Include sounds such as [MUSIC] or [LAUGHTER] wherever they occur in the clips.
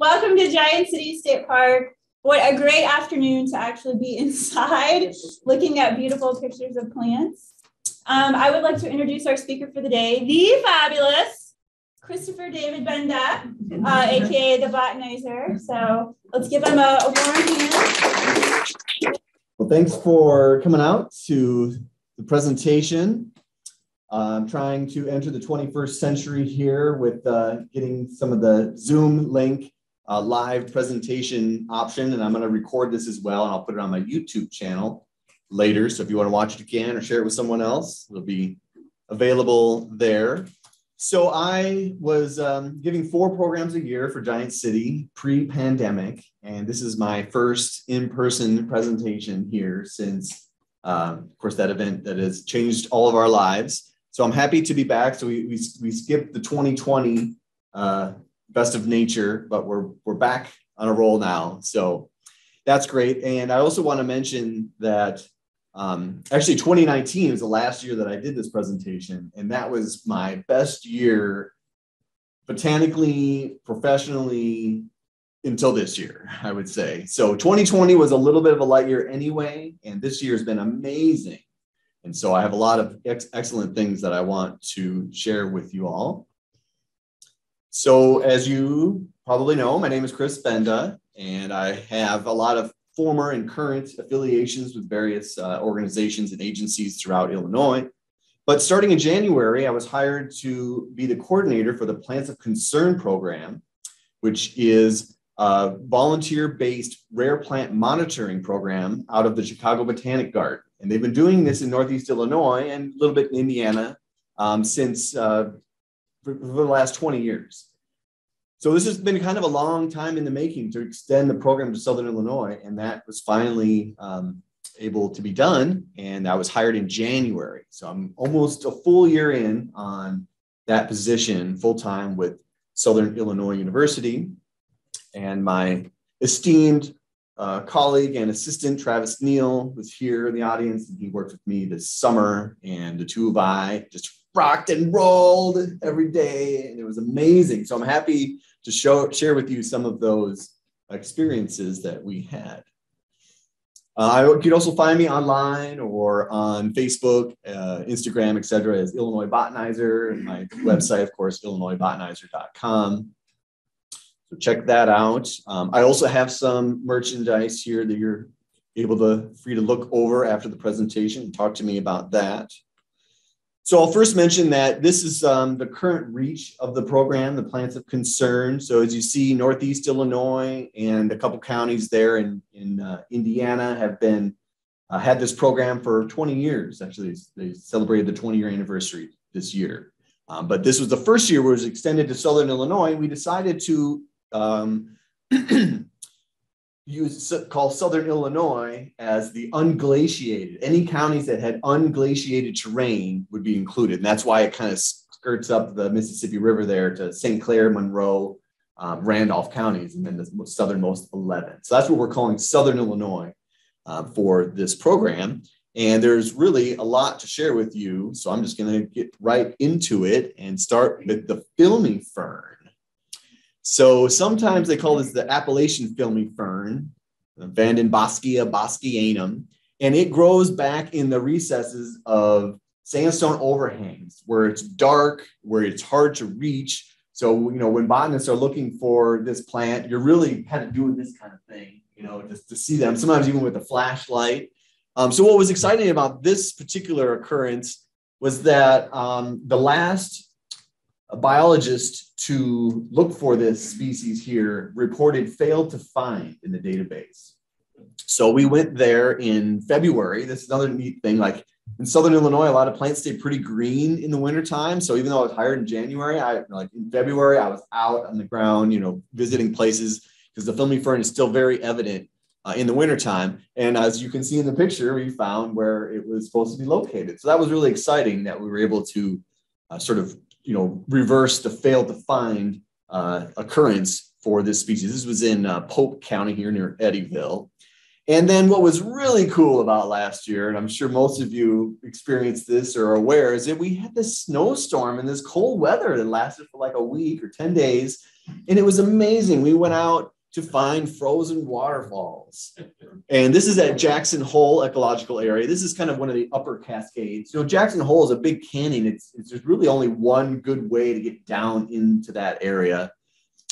Welcome to Giant City State Park. What a great afternoon to actually be [LAUGHS] inside looking at beautiful pictures of plants. Um, I would like to introduce our speaker for the day, the fabulous Christopher David Benda, uh, aka the botanizer. So let's give him a, a warm hand. Well, thanks for coming out to the presentation. I'm trying to enter the 21st century here with uh, getting some of the Zoom link uh, live presentation option, and I'm going to record this as well, and I'll put it on my YouTube channel later. So if you want to watch it again or share it with someone else, it'll be available there. So I was um, giving four programs a year for Giant City pre-pandemic, and this is my first in-person presentation here since, uh, of course, that event that has changed all of our lives. So I'm happy to be back. So we, we, we skipped the 2020 uh, Best of Nature, but we're, we're back on a roll now. So that's great. And I also want to mention that um, actually 2019 was the last year that I did this presentation. And that was my best year botanically, professionally, until this year, I would say. So 2020 was a little bit of a light year anyway, and this year has been amazing. And so I have a lot of ex- excellent things that I want to share with you all. So, as you probably know, my name is Chris Benda, and I have a lot of former and current affiliations with various uh, organizations and agencies throughout Illinois. But starting in January, I was hired to be the coordinator for the Plants of Concern program, which is a volunteer based rare plant monitoring program out of the Chicago Botanic Garden. And they've been doing this in Northeast Illinois and a little bit in Indiana um, since uh, for, for, the last 20 years. So this has been kind of a long time in the making to extend the program to Southern Illinois. And that was finally um, able to be done. And I was hired in January. So I'm almost a full year in on that position full time with Southern Illinois University. And my esteemed uh, colleague and assistant Travis Neal was here in the audience, and he worked with me this summer. And the two of I just rocked and rolled every day, and it was amazing. So I'm happy to show share with you some of those experiences that we had. Uh, you can also find me online or on Facebook, uh, Instagram, etc. as Illinois Botanizer, and my website, of course, illinoisbotanizer.com. So check that out. Um, I also have some merchandise here that you're able to free to look over after the presentation and talk to me about that. So I'll first mention that this is um, the current reach of the program, the plants of concern. So as you see, Northeast Illinois and a couple counties there in, in uh, Indiana have been uh, had this program for 20 years. Actually, they celebrated the 20 year anniversary this year. Um, but this was the first year where it was extended to Southern Illinois. We decided to um, [CLEARS THROAT] use call Southern Illinois as the unglaciated. Any counties that had unglaciated terrain would be included, and that's why it kind of skirts up the Mississippi River there to St. Clair, Monroe, um, Randolph counties, and then the southernmost 11. So that's what we're calling Southern Illinois uh, for this program. And there's really a lot to share with you. So I'm just going to get right into it and start with the filmy fern. So sometimes they call this the Appalachian filmy fern, Vandenboschia boschianum, and it grows back in the recesses of sandstone overhangs where it's dark, where it's hard to reach. So, you know, when botanists are looking for this plant, you're really kind of doing this kind of thing, you know, just to see them, sometimes even with a flashlight. Um, so, what was exciting about this particular occurrence was that um, the last a biologist to look for this species here reported failed to find in the database. So we went there in February. This is another neat thing. Like in Southern Illinois, a lot of plants stay pretty green in the wintertime. So even though I was hired in January, I like in February, I was out on the ground, you know, visiting places because the filmy fern is still very evident uh, in the wintertime. And as you can see in the picture, we found where it was supposed to be located. So that was really exciting that we were able to uh, sort of you know, reverse the failed to find uh, occurrence for this species. This was in uh, Pope County here near Eddyville. And then what was really cool about last year, and I'm sure most of you experienced this or are aware, is that we had this snowstorm and this cold weather that lasted for like a week or 10 days. And it was amazing. We went out to find frozen waterfalls. And this is at Jackson Hole Ecological Area. This is kind of one of the upper Cascades. You know, Jackson Hole is a big canyon. It's, it's there's really only one good way to get down into that area.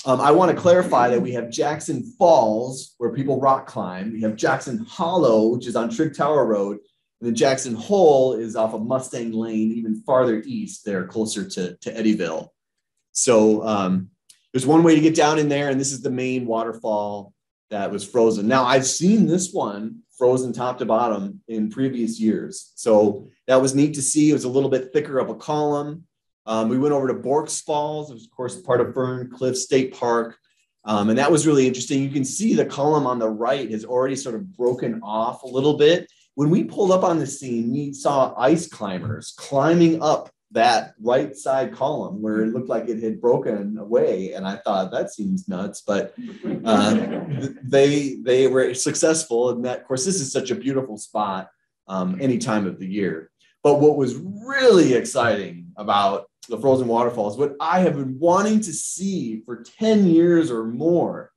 Um, I want to clarify that we have Jackson Falls, where people rock climb. We have Jackson Hollow, which is on Trigg Tower Road. And then Jackson Hole is off of Mustang Lane, even farther east there, closer to, to Eddyville. So um, there's one way to get down in there, and this is the main waterfall that was frozen. Now I've seen this one frozen top to bottom in previous years, so that was neat to see. It was a little bit thicker of a column. Um, we went over to Borks Falls, was of course part of Ferne Clyffe State Park, um, and that was really interesting. You can see the column on the right has already sort of broken off a little bit. When we pulled up on the scene, we saw ice climbers climbing up that right side column where it looked like it had broken away and i thought that seems nuts but uh, they they were successful and that of course this is such a beautiful spot um, any time of the year. But what was really exciting about the frozen waterfalls what i have been wanting to see for 10 years or more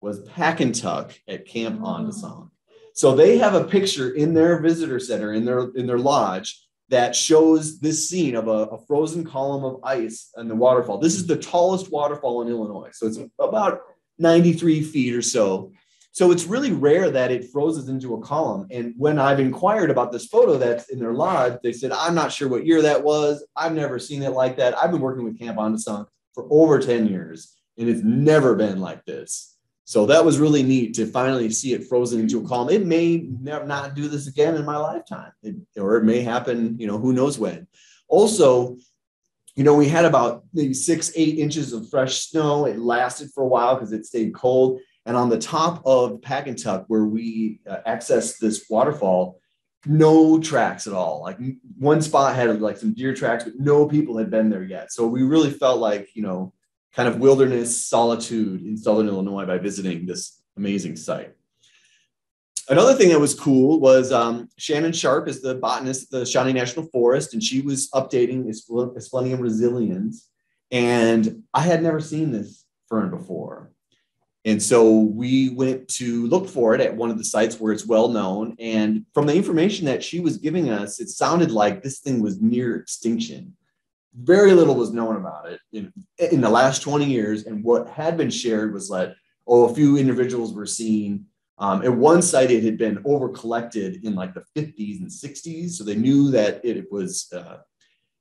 was Pakentuck at camp Ondessonk so they have a picture in their visitor center in their in their lodge that shows this scene of a, a, frozen column of ice and the waterfall. This is the tallest waterfall in Illinois. So it's about 93 feet or so. So it's really rare that it freezes into a column. And when I've inquired about this photo that's in their lodge, they said, I'm not sure what year that was. I've never seen it like that. I've been working with Camp Ondessonk for over 10 years, and it's never been like this. So that was really neat to finally see it frozen into a column. It may never not do this again in my lifetime, it, or it may happen, you know, who knows when. Also, you know, we had about maybe six, eight inches of fresh snow. It lasted for a while because it stayed cold. And on the top of Pakentuck, where we uh, accessed this waterfall, no tracks at all. Like one spot had like some deer tracks, but no people had been there yet. So we really felt like, you know, kind of wilderness solitude in southern Illinois by visiting this amazing site. Another thing that was cool was um, Shannon Sharp is the botanist at the Shawnee National Forest, and she was updating Asplenium resiliens. And I had never seen this fern before. And so we went to look for it at one of the sites where it's well known. And from the information that she was giving us, it sounded like this thing was near extinction very little was known about it in, in the last 20 years. And what had been shared was that, oh, a few individuals were seen. Um, at one site, it had been over collected in like the 50s and 60s. So they knew that it was uh,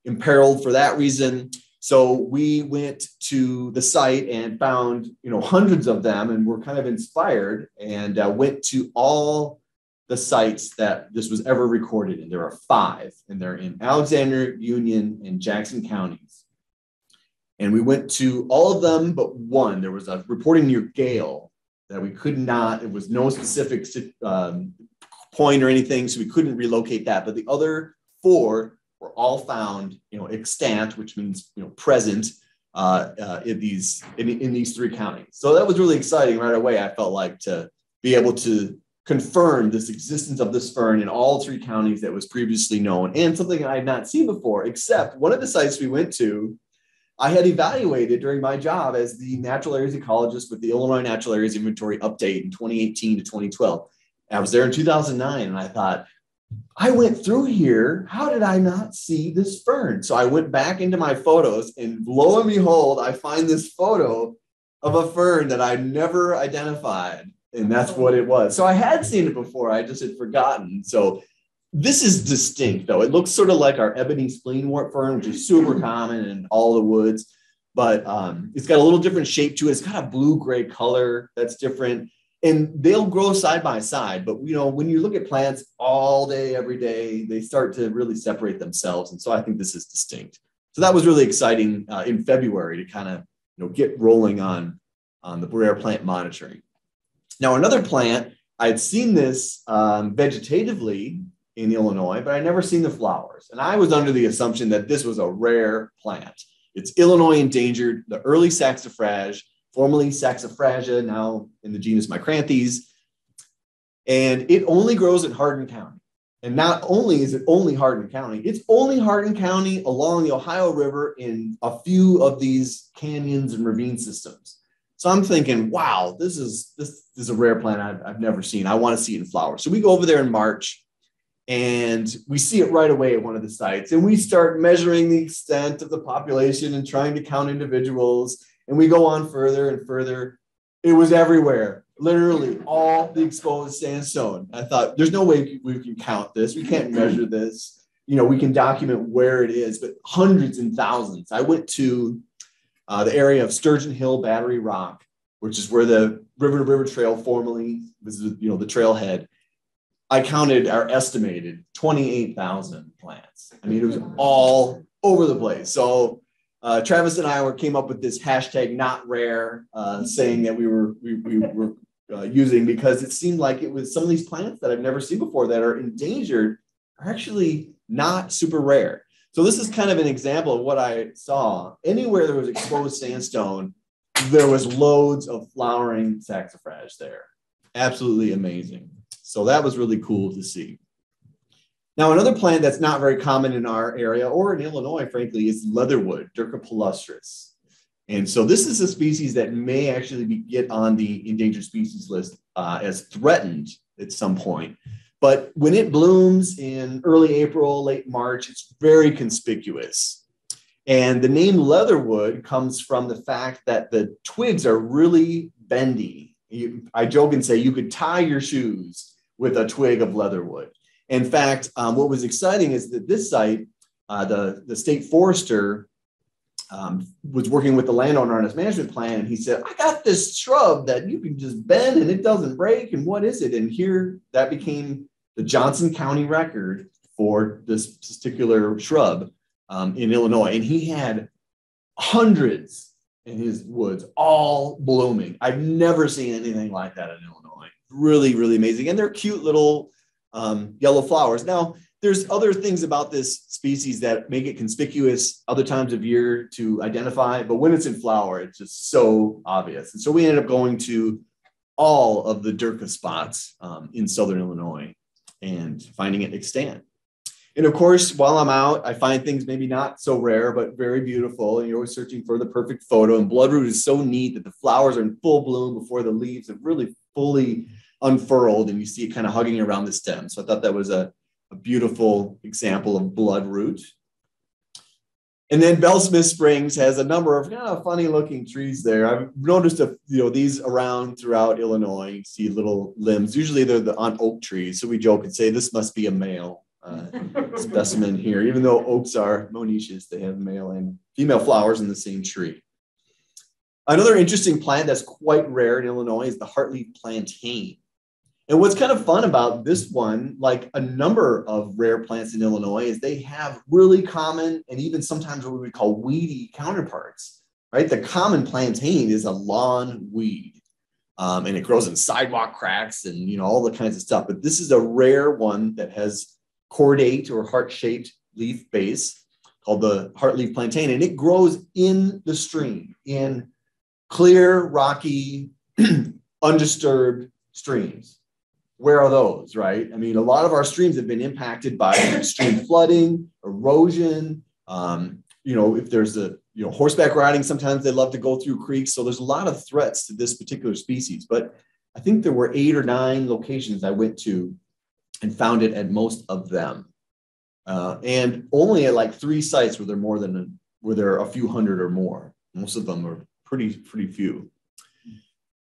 imperiled for that reason. So we went to the site and found, you know, hundreds of them and were kind of inspired and uh, went to all the sites that this was ever recorded in. There are five, and they're in Alexander, Union, and Jackson counties. And we went to all of them but one. There was a reporting near Gale that we could not, it was no specific um, point or anything, so we couldn't relocate that. But the other four were all found, you know, extant, which means, you know, present uh, uh, in these in, in these three counties. So that was really exciting right away. I felt like to be able to confirmed this existence of this fern in all three counties that was previously known and something I had not seen before, except one of the sites we went to, I had evaluated during my job as the natural areas ecologist with the Illinois Natural Areas Inventory update in 2018 to 2012. I was there in 2009 and I thought, I went through here. How did I not see this fern? So I went back into my photos and lo and behold, I find this photo of a fern that I never identified and that's what it was. So I had seen it before, I just had forgotten. So this is distinct though. It looks sort of like our ebony spleenwort fern, which is super common in all the woods, but um, it's got a little different shape to it. It's got a blue gray color that's different. And they'll grow side by side, but you know, when you look at plants all day, every day, they start to really separate themselves. And so I think this is distinct. So that was really exciting uh, in February to kind of you know get rolling on on the rare plant monitoring. Now, another plant, I'd seen this um, vegetatively in Illinois, but I'd never seen the flowers. And I was under the assumption that this was a rare plant. It's Illinois endangered, the early saxifrage, formerly saxifraga, now in the genus Micranthes. And it only grows in Hardin County. And not only is it only Hardin County, it's only Hardin County along the Ohio River in a few of these canyons and ravine systems. So I'm thinking, wow, this is this, this is a rare plant I've, I've never seen. I want to see it in flower. So we go over there in March and we see it right away at one of the sites and we start measuring the extent of the population and trying to count individuals. And we go on further and further. It was everywhere literally all the exposed sandstone. I thought there's no way we can count this. We can't measure this. You know we can document where it is but hundreds and thousands. I went to uh, the area of sturgeon hill battery rock which is where the river to river trail formerly was you know the trailhead I counted or estimated 28,000 plants. I mean, it was all over the place. So uh, Travis and I were came up with this hashtag not rare, uh, saying that we were we, we were uh, using because it seemed like it was some of these plants that I've never seen before that are endangered are actually not super rare. So this is kind of an example of what I saw. Anywhere there was exposed sandstone, there was loads of flowering saxifrage there. Absolutely amazing. So that was really cool to see. Now, another plant that's not very common in our area or in Illinois, frankly, is leatherwood, Dirca palustris. And so this is a species that may actually be, get on the endangered species list uh, as threatened at some point. But when it blooms in early April, late March, it's very conspicuous. And the name leatherwood comes from the fact that the twigs are really bendy. You, I joke and say you could tie your shoes with a twig of leatherwood. In fact, um, what was exciting is that this site, uh, the, the state forester um, was working with the landowner on his management plan. And he said, I got this shrub that you can just bend and it doesn't break. And what is it? And here that became the Johnson County record for this particular shrub um, in Illinois. And he had hundreds in his woods, all blooming. I've never seen anything like that in Illinois really, really amazing. And they're cute little um, yellow flowers. Now, there's other things about this species that make it conspicuous other times of year to identify, but when it's in flower, it's just so obvious. And so we ended up going to all of the Dirca spots um, in Southern Illinois and finding it extant. And of course, while I'm out, I find things maybe not so rare, but very beautiful. And you're always searching for the perfect photo. And bloodroot is so neat that the flowers are in full bloom before the leaves have really fully unfurled and you see it kind of hugging around the stem. So I thought that was a, a beautiful example of bloodroot. And then Bell Smith Springs has a number of kind of funny looking trees there. I've noticed a, you know these around throughout Illinois. You see little limbs. Usually they're the, on oak trees. So we joke and say this must be a male uh, [LAUGHS] specimen here. Even though oaks are monoecious, they have male and female flowers in the same tree. Another interesting plant that's quite rare in Illinois is the heartleaf plantain. And what's kind of fun about this one, like a number of rare plants in Illinois, is they have really common and even sometimes what we would call weedy counterparts, right? The common plantain is a lawn weed. Um, and it grows in sidewalk cracks and you know all the kinds of stuff. But this is a rare one that has cordate or heart-shaped leaf base called the heartleaf plantain, and it grows in the stream in clear, rocky, [CLEARS THROAT] undisturbed streams where are those, right? I mean, a lot of our streams have been impacted by [COUGHS] extreme flooding, erosion. Um, you know, if there's a, you know, horseback riding, sometimes they love to go through creeks. So there's a lot of threats to this particular species. But I think there were eight or nine locations I went to and found it at most of them. Uh, and only at like three sites were there more than, a, were there a few hundred or more. Most of them are pretty, pretty few.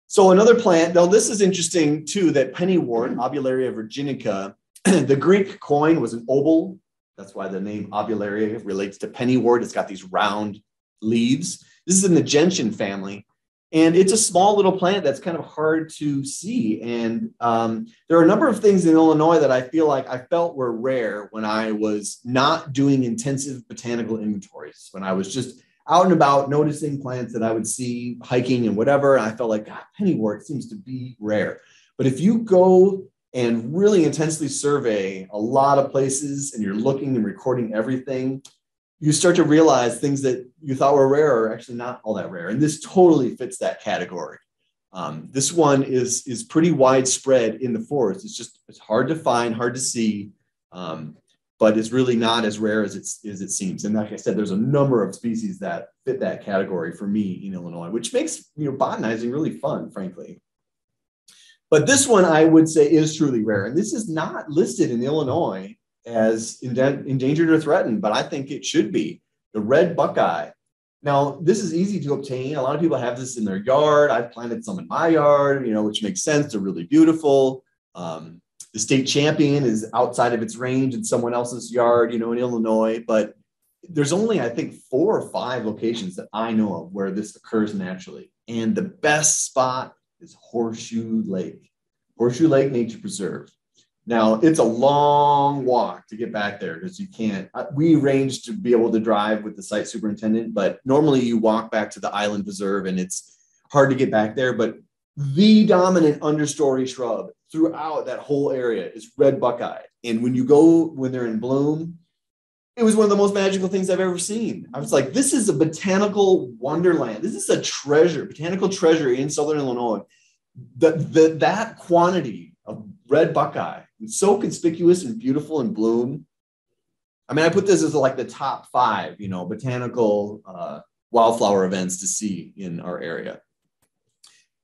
So another plant, now this is interesting too, that pennywort, Obolaria virginica, [CLEARS THROAT] the Greek coin was an obol. That's why the name Obolaria relates to pennywort. It's got these round leaves. This is in the gentian family. And it's a small little plant that's kind of hard to see. And um, there are a number of things in Illinois that I feel like I felt were rare when I was not doing intensive botanical inventories, when I was just out and about noticing plants that I would see hiking and whatever. And I felt like God, pennywort seems to be rare. But if you go and really intensely survey a lot of places and you're looking and recording everything, you start to realize things that you thought were rare are actually not all that rare. And this totally fits that category. Um, this one is, is pretty widespread in the forest. It's just, it's hard to find, hard to see. Um, but it's really not as rare as, as it seems. And like I said, there's a number of species that fit that category for me in Illinois, which makes you know botanizing really fun, frankly. But this one I would say is truly rare. And this is not listed in Illinois as endangered or threatened, but I think it should be. The red buckeye. Now, this is easy to obtain. A lot of people have this in their yard. I've planted some in my yard, you know, which makes sense. They're really beautiful. Um, the state champion is outside of its range in someone else's yard, you know, in Illinois. But there's only, I think, four or five locations that I know of where this occurs naturally. And the best spot is Horseshoe Lake, Horseshoe Lake Nature Preserve. Now it's a long walk to get back there because you can't. Uh, we arranged to be able to drive with the site superintendent, but normally you walk back to the island preserve and it's hard to get back there. But the dominant understory shrub throughout that whole area is red buckeye. And when you go when they're in bloom, it was one of the most magical things I've ever seen. I was like, this is a botanical wonderland. This is a treasure, botanical treasure in Southern Illinois. The, the, that quantity of red buckeye, it's so conspicuous and beautiful in bloom. I mean, I put this as like the top five, you know, botanical uh, wildflower events to see in our area.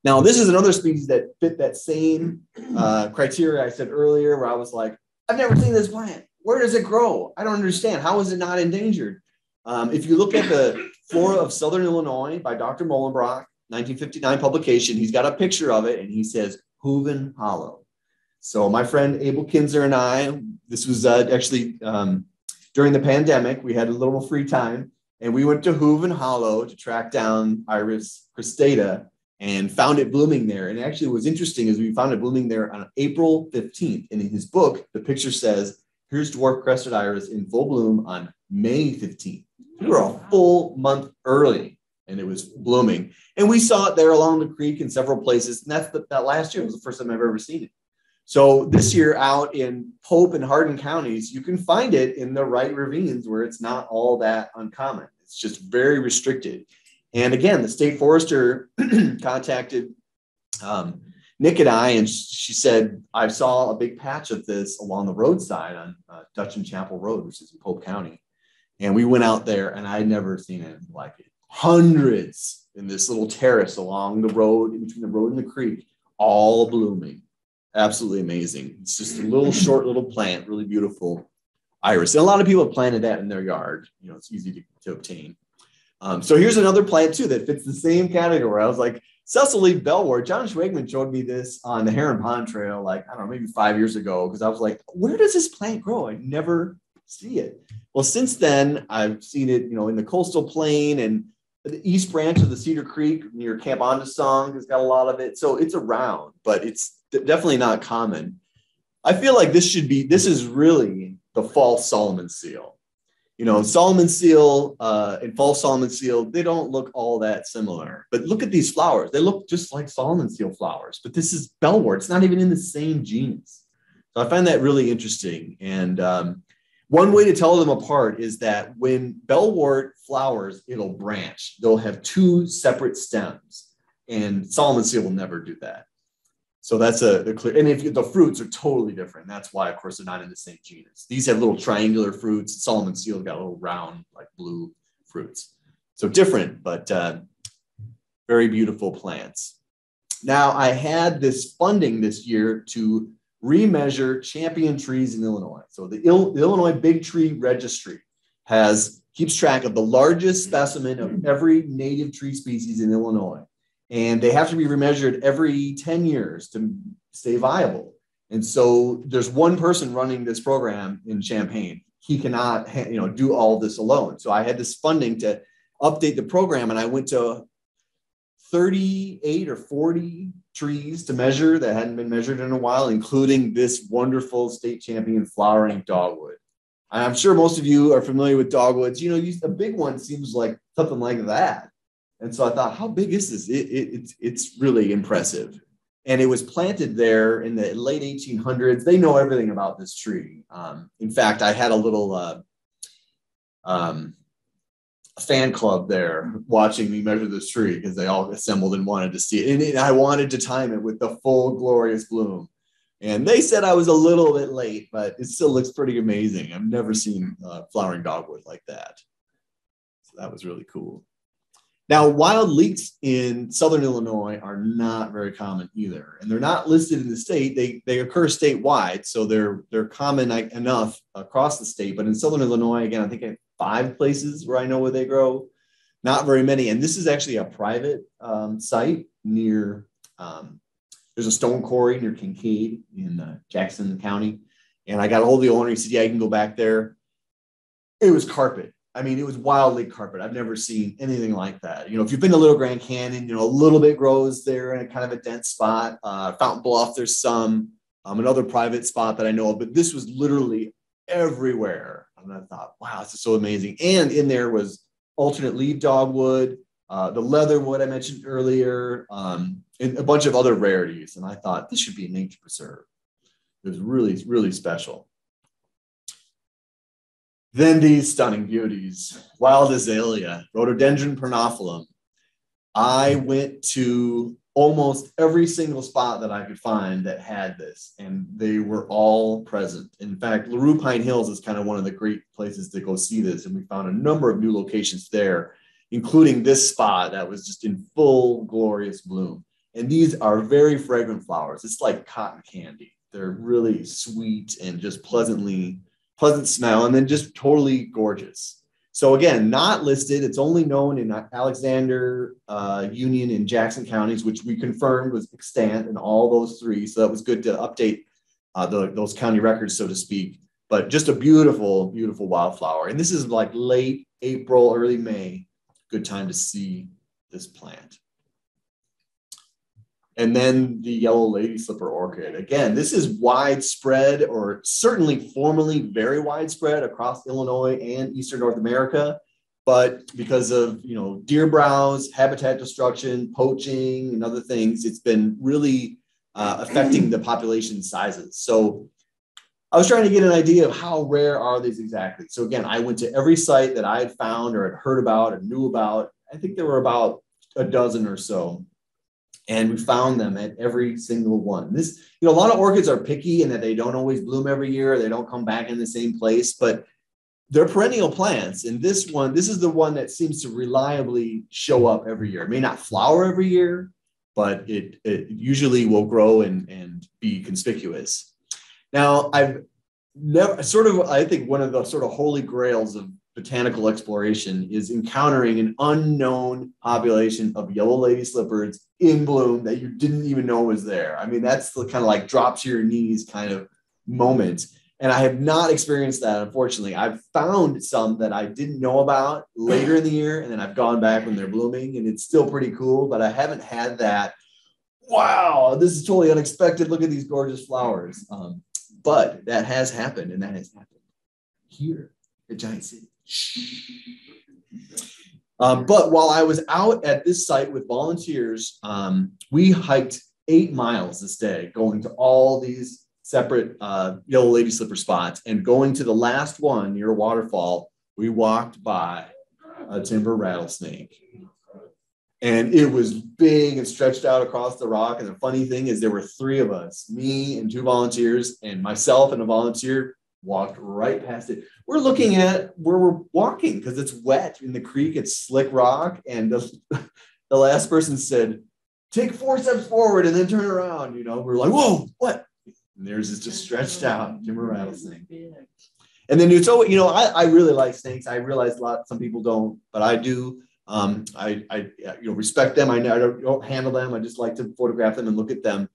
Now, this is another species that fit that same uh, criteria I said earlier, where I was like, I've never seen this plant where does it grow? I don't understand. How is it not endangered? Um, if you look at the Flora of Southern Illinois by Dr. Mohlenbrock, 1959 publication, he's got a picture of it and he says Hooven Hollow. So my friend Abel Kinzer and I, this was uh, actually um, during the pandemic, we had a little free time and we went to Hooven Hollow to track down Iris cristata and found it blooming there. And actually, what was interesting is we found it blooming there on April 15th. And in his book, the picture says Here's dwarf crested iris in full bloom on May 15th. We were a full month early and it was blooming. And we saw it there along the creek in several places. And that's the, that last year was the first time I've ever seen it. So this year out in Pope and Hardin counties, you can find it in the right ravines where it's not all that uncommon. It's just very restricted. And again, the state forester [CLEARS THROAT] contacted um, Nick and I, and she said, I saw a big patch of this along the roadside on uh, Dutch and Chapel Road, which is in Pope County. And we went out there, and I'd never seen anything like it. Hundreds in this little terrace along the road, in between the road and the creek, all blooming. Absolutely amazing. It's just a little [CLEARS THROAT] short little plant, really beautiful iris. And a lot of people have planted that in their yard. You know, it's easy to, to obtain. Um, so here's another plant too that fits the same category. I was like, sessile Bellwort, John Schwegman showed me this on the Heron Pond Trail, like, I don't know, maybe five years ago, because I was like, where does this plant grow? I never see it. Well, since then, I've seen it, you know, in the coastal plain and the east branch of the Cedar Creek near Camp Ondessonk has got a lot of it. So it's around, but it's definitely not common. I feel like this should be, this is really the false Solomon seal you know, Solomon seal uh, and false Solomon seal, they don't look all that similar. But look at these flowers. They look just like Solomon seal flowers, but this is bellwort. It's not even in the same genus. So I find that really interesting. And um, one way to tell them apart is that when bellwort flowers, it'll branch. They'll have two separate stems. And Solomon seal will never do that. So that's a the clear. And if you, the fruits are totally different, that's why, of course, they're not in the same genus. These have little triangular fruits. Solomon seal got little round, like blue fruits. So different, but uh, very beautiful plants. Now, I had this funding this year to remeasure champion trees in Illinois. So the, Il- the Illinois Big Tree Registry has keeps track of the largest specimen of every native tree species in Illinois and they have to be remeasured every 10 years to stay viable. And so there's one person running this program in Champaign. He cannot, you know, do all this alone. So I had this funding to update the program, and I went to 38 or 40 trees to measure that hadn't been measured in a while, including this wonderful state champion flowering dogwood. I'm sure most of you are familiar with dogwoods. You know, a big one seems like something like that. And so I thought, how big is this? It, it, it's, it's really impressive. And it was planted there in the late 1800s. They know everything about this tree. Um, in fact, I had a little uh, um, fan club there watching me measure this tree because they all assembled and wanted to see it. And I wanted to time it with the full glorious bloom. And they said I was a little bit late, but it still looks pretty amazing. I've never seen uh, flowering dogwood like that. So that was really cool. Now, wild leeks in southern Illinois are not very common either, and they're not listed in the state. They, they occur statewide, so they're they're common enough across the state. But in southern Illinois, again, I think I five places where I know where they grow, not very many. And this is actually a private um, site near. Um, there's a stone quarry near Kincaid in uh, Jackson County, and I got a hold of the owner. He said, "Yeah, you can go back there." It was carpet I mean, it was wildly carpet. I've never seen anything like that. You know, if you've been to Little Grand Canyon, you know, a little bit grows there in a kind of a dense spot. Uh, Fountain Bluff, there's some, um, another private spot that I know of, but this was literally everywhere. And I thought, wow, this is so amazing. And in there was alternate leaf dogwood, uh, the leatherwood I mentioned earlier, um, and a bunch of other rarities. And I thought this should be a nature preserve. It was really, really special. Then these stunning beauties, wild azalea, rhododendron prinophyllum. I went to almost every single spot that I could find that had this, and they were all present. In fact, LaRue Pine Hills is kind of one of the great places to go see this, and we found a number of new locations there, including this spot that was just in full glorious bloom. And these are very fragrant flowers. It's like cotton candy. They're really sweet and just pleasantly pleasant smell, and then just totally gorgeous. So again, not listed. It's only known in Alexander, uh, Union, and Jackson counties, which we confirmed was extant in all those three. So that was good to update uh, the, those county records, so to speak. But just a beautiful, beautiful wildflower. And this is like late April, early May. Good time to see this plant. And then the yellow lady slipper orchid. Again, this is widespread, or certainly formerly very widespread across Illinois and Eastern North America. But because of you know deer browse, habitat destruction, poaching, and other things, it's been really uh, affecting the population sizes. So I was trying to get an idea of how rare are these exactly. So again, I went to every site that I had found or had heard about or knew about. I think there were about a dozen or so and we found them at every single one. This, you know, a lot of orchids are picky and that they don't always bloom every year. They don't come back in the same place, but they're perennial plants. And this one, this is the one that seems to reliably show up every year. It may not flower every year, but it, it usually will grow and, and be conspicuous. Now, I've never sort of, I think one of the sort of holy grails of botanical exploration is encountering an unknown population of yellow lady slippers in bloom that you didn't even know was there. I mean, that's the kind of like drop to your knees kind of moment. And I have not experienced that, unfortunately. I've found some that I didn't know about later in the year, and then I've gone back when they're blooming, and it's still pretty cool, but I haven't had that. Wow, this is totally unexpected. Look at these gorgeous flowers. Um, but that has happened, and that has happened here at Giant City. Um, but while I was out at this site with volunteers, um, we hiked eight miles this day, going to all these separate uh, yellow lady slipper spots. And going to the last one near a waterfall, we walked by a timber rattlesnake. And it was big and stretched out across the rock. And the funny thing is, there were three of us me and two volunteers, and myself and a volunteer walked right past it. We're looking at where we're walking because it's wet in the creek, it's slick rock. And the, [LAUGHS] the last person said, Take four steps forward and then turn around. You know, we're like, Whoa, what? And there's this just stretched out timber rattlesnake. And then it's so, you know, I, I really like snakes. I realize a lot, some people don't, but I do. Um, I, I, you know, respect them. I, I don't, don't handle them. I just like to photograph them and look at them.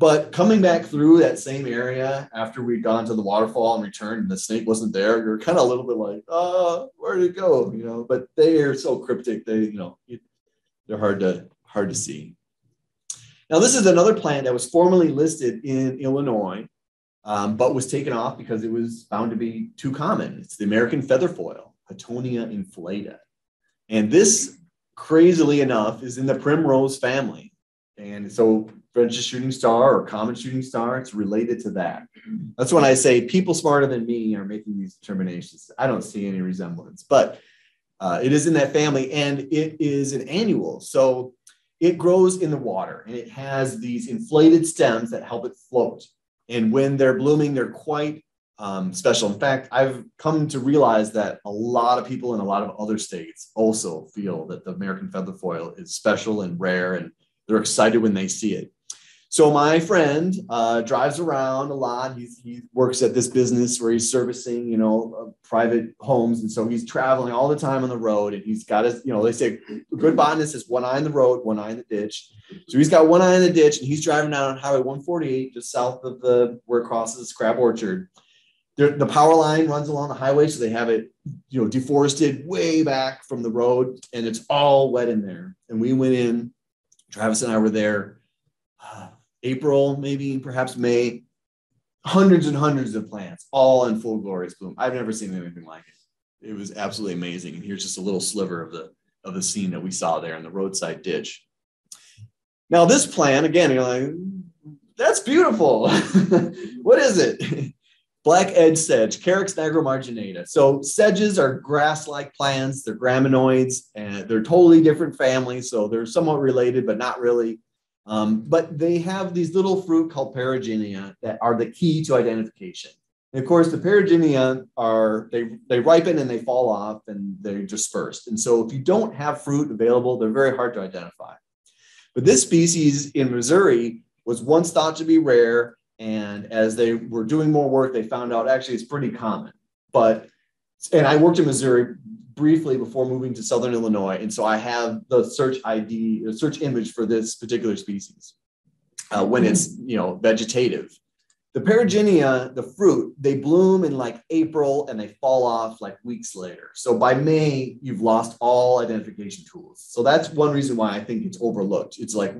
But coming back through that same area after we'd gone to the waterfall and returned, and the snake wasn't there, you're kind of a little bit like, "Oh, where did it go?" You know. But they are so cryptic; they, you know, they're hard to hard to see. Now, this is another plant that was formerly listed in Illinois, um, but was taken off because it was found to be too common. It's the American featherfoil, Hottonia inflata, and this, crazily enough, is in the primrose family. And so French's shooting star or common shooting star. It's related to that. That's when I say people smarter than me are making these determinations. I don't see any resemblance, but uh, it is in that family and it is an annual. So it grows in the water and it has these inflated stems that help it float. And when they're blooming, they're quite um, special. In fact, I've come to realize that a lot of people in a lot of other states also feel that the American featherfoil is special and rare, and they're excited when they see it. So my friend uh, drives around a lot. He works at this business where he's servicing, you know, uh, private homes, and so he's traveling all the time on the road. And he's got his, you know, they say good botanist is one eye in the road, one eye in the ditch. So he's got one eye in the ditch, and he's driving down on Highway 148 just south of the where it crosses Crab Orchard. The power line runs along the highway, so they have it, you know, deforested way back from the road, and it's all wet in there. And we went in. Travis and I were there April, maybe perhaps May, hundreds and hundreds of plants, all in full glorious bloom. I've never seen anything like it. It was absolutely amazing. And here's just a little sliver of the of the scene that we saw there in the roadside ditch. Now, this plant, again, you're like, that's beautiful. [LAUGHS] what is it? [LAUGHS] Black edge sedge, Carex nigromarginata. So sedges are grass-like plants. They're graminoids, and they're totally different families. So they're somewhat related, but not really. Um, but they have these little fruit called perigynia that are the key to identification. And of course, the perigynia are they they ripen and they fall off and they're dispersed. And so, if you don't have fruit available, they're very hard to identify. But this species in Missouri was once thought to be rare, and as they were doing more work, they found out actually it's pretty common. But and I worked in Missouri briefly before moving to Southern Illinois. And so I have the search ID, the search image for this particular species uh, when it's, you know, vegetative. The perigynia, the fruit, they bloom in like April and they fall off like weeks later. So by May, you've lost all identification tools. So that's one reason why I think it's overlooked. It's like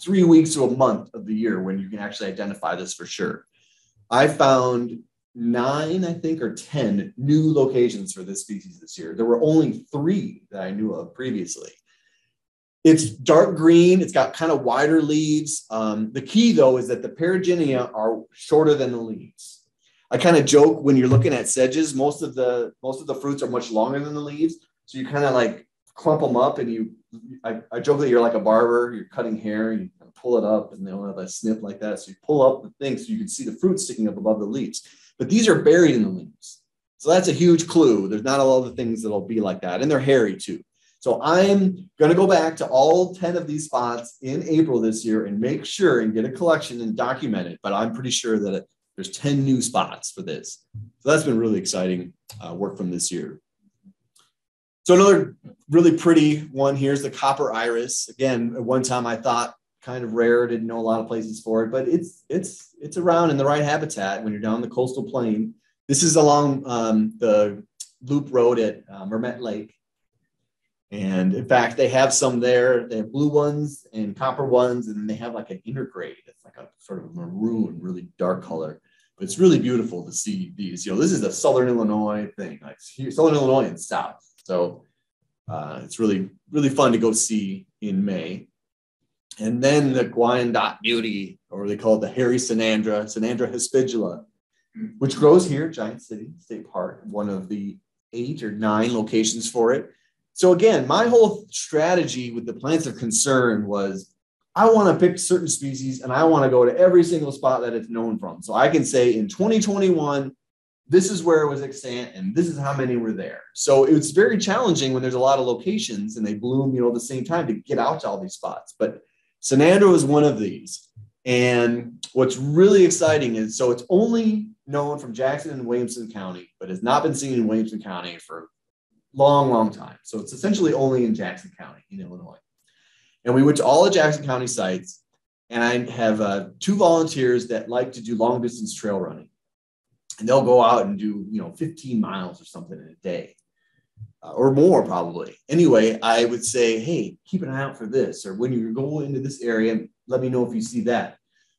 three weeks to a month of the year when you can actually identify this for sure. I found nine, I think, or 10 new locations for this species this year. There were only three that I knew of previously. It's dark green, it's got kind of wider leaves. Um, the key, though, is that the perigynia are shorter than the leaves. I kind of joke when you're looking at sedges, most of the most of the fruits are much longer than the leaves. So you kind of like clump them up and you I, I joke that you're like a barber, you're cutting hair, you pull it up and they'll have a snip like that. So you pull up the thing so you can see the fruit sticking up above the leaves but these are buried in the leaves. So that's a huge clue. There's not a lot of things that'll be like that. And they're hairy too. So I'm going to go back to all 10 of these spots in April this year and make sure and get a collection and document it. But I'm pretty sure that there's 10 new spots for this. So that's been really exciting uh, work from this year. So another really pretty one here is the copper iris. Again, at one time I thought kind of rare. Didn't know a lot of places for it, but it's it's it's around in the right habitat when you're down the coastal plain. This is along um, the loop road at uh, Mermet Lake. And in fact, they have some there. They have blue ones and copper ones, and then they have like an intergrade. It's like a sort of maroon, really dark color. But it's really beautiful to see these. You know, this is a Southern Illinois thing, like Southern Illinois and South. So uh, it's really, really fun to go see in May. And then the Wyandotte beauty, or they call it the hairy Synandra, Synandra hispidula, which grows here, Giant City State Park, one of the eight or nine locations for it. So again, my whole strategy with the plants of concern was I want to pick certain species and I want to go to every single spot that it's known from. So I can say in 2021, this is where it was extant and this is how many were there. So it's very challenging when there's a lot of locations and they bloom, you know, at the same time to get out to all these spots. But Synandra is one of these. And what's really exciting is so it's only known from Jackson and Williamson County, but has not been seen in Williamson County for a long, long time. So it's essentially only in Jackson County in Illinois. And we went to all the Jackson County sites, and I have uh, two volunteers that like to do long distance trail running. And they'll go out and do, you know, 15 miles or something in a day or more probably. Anyway, I would say, hey, keep an eye out for this, or when you go into this area, let me know if you see that.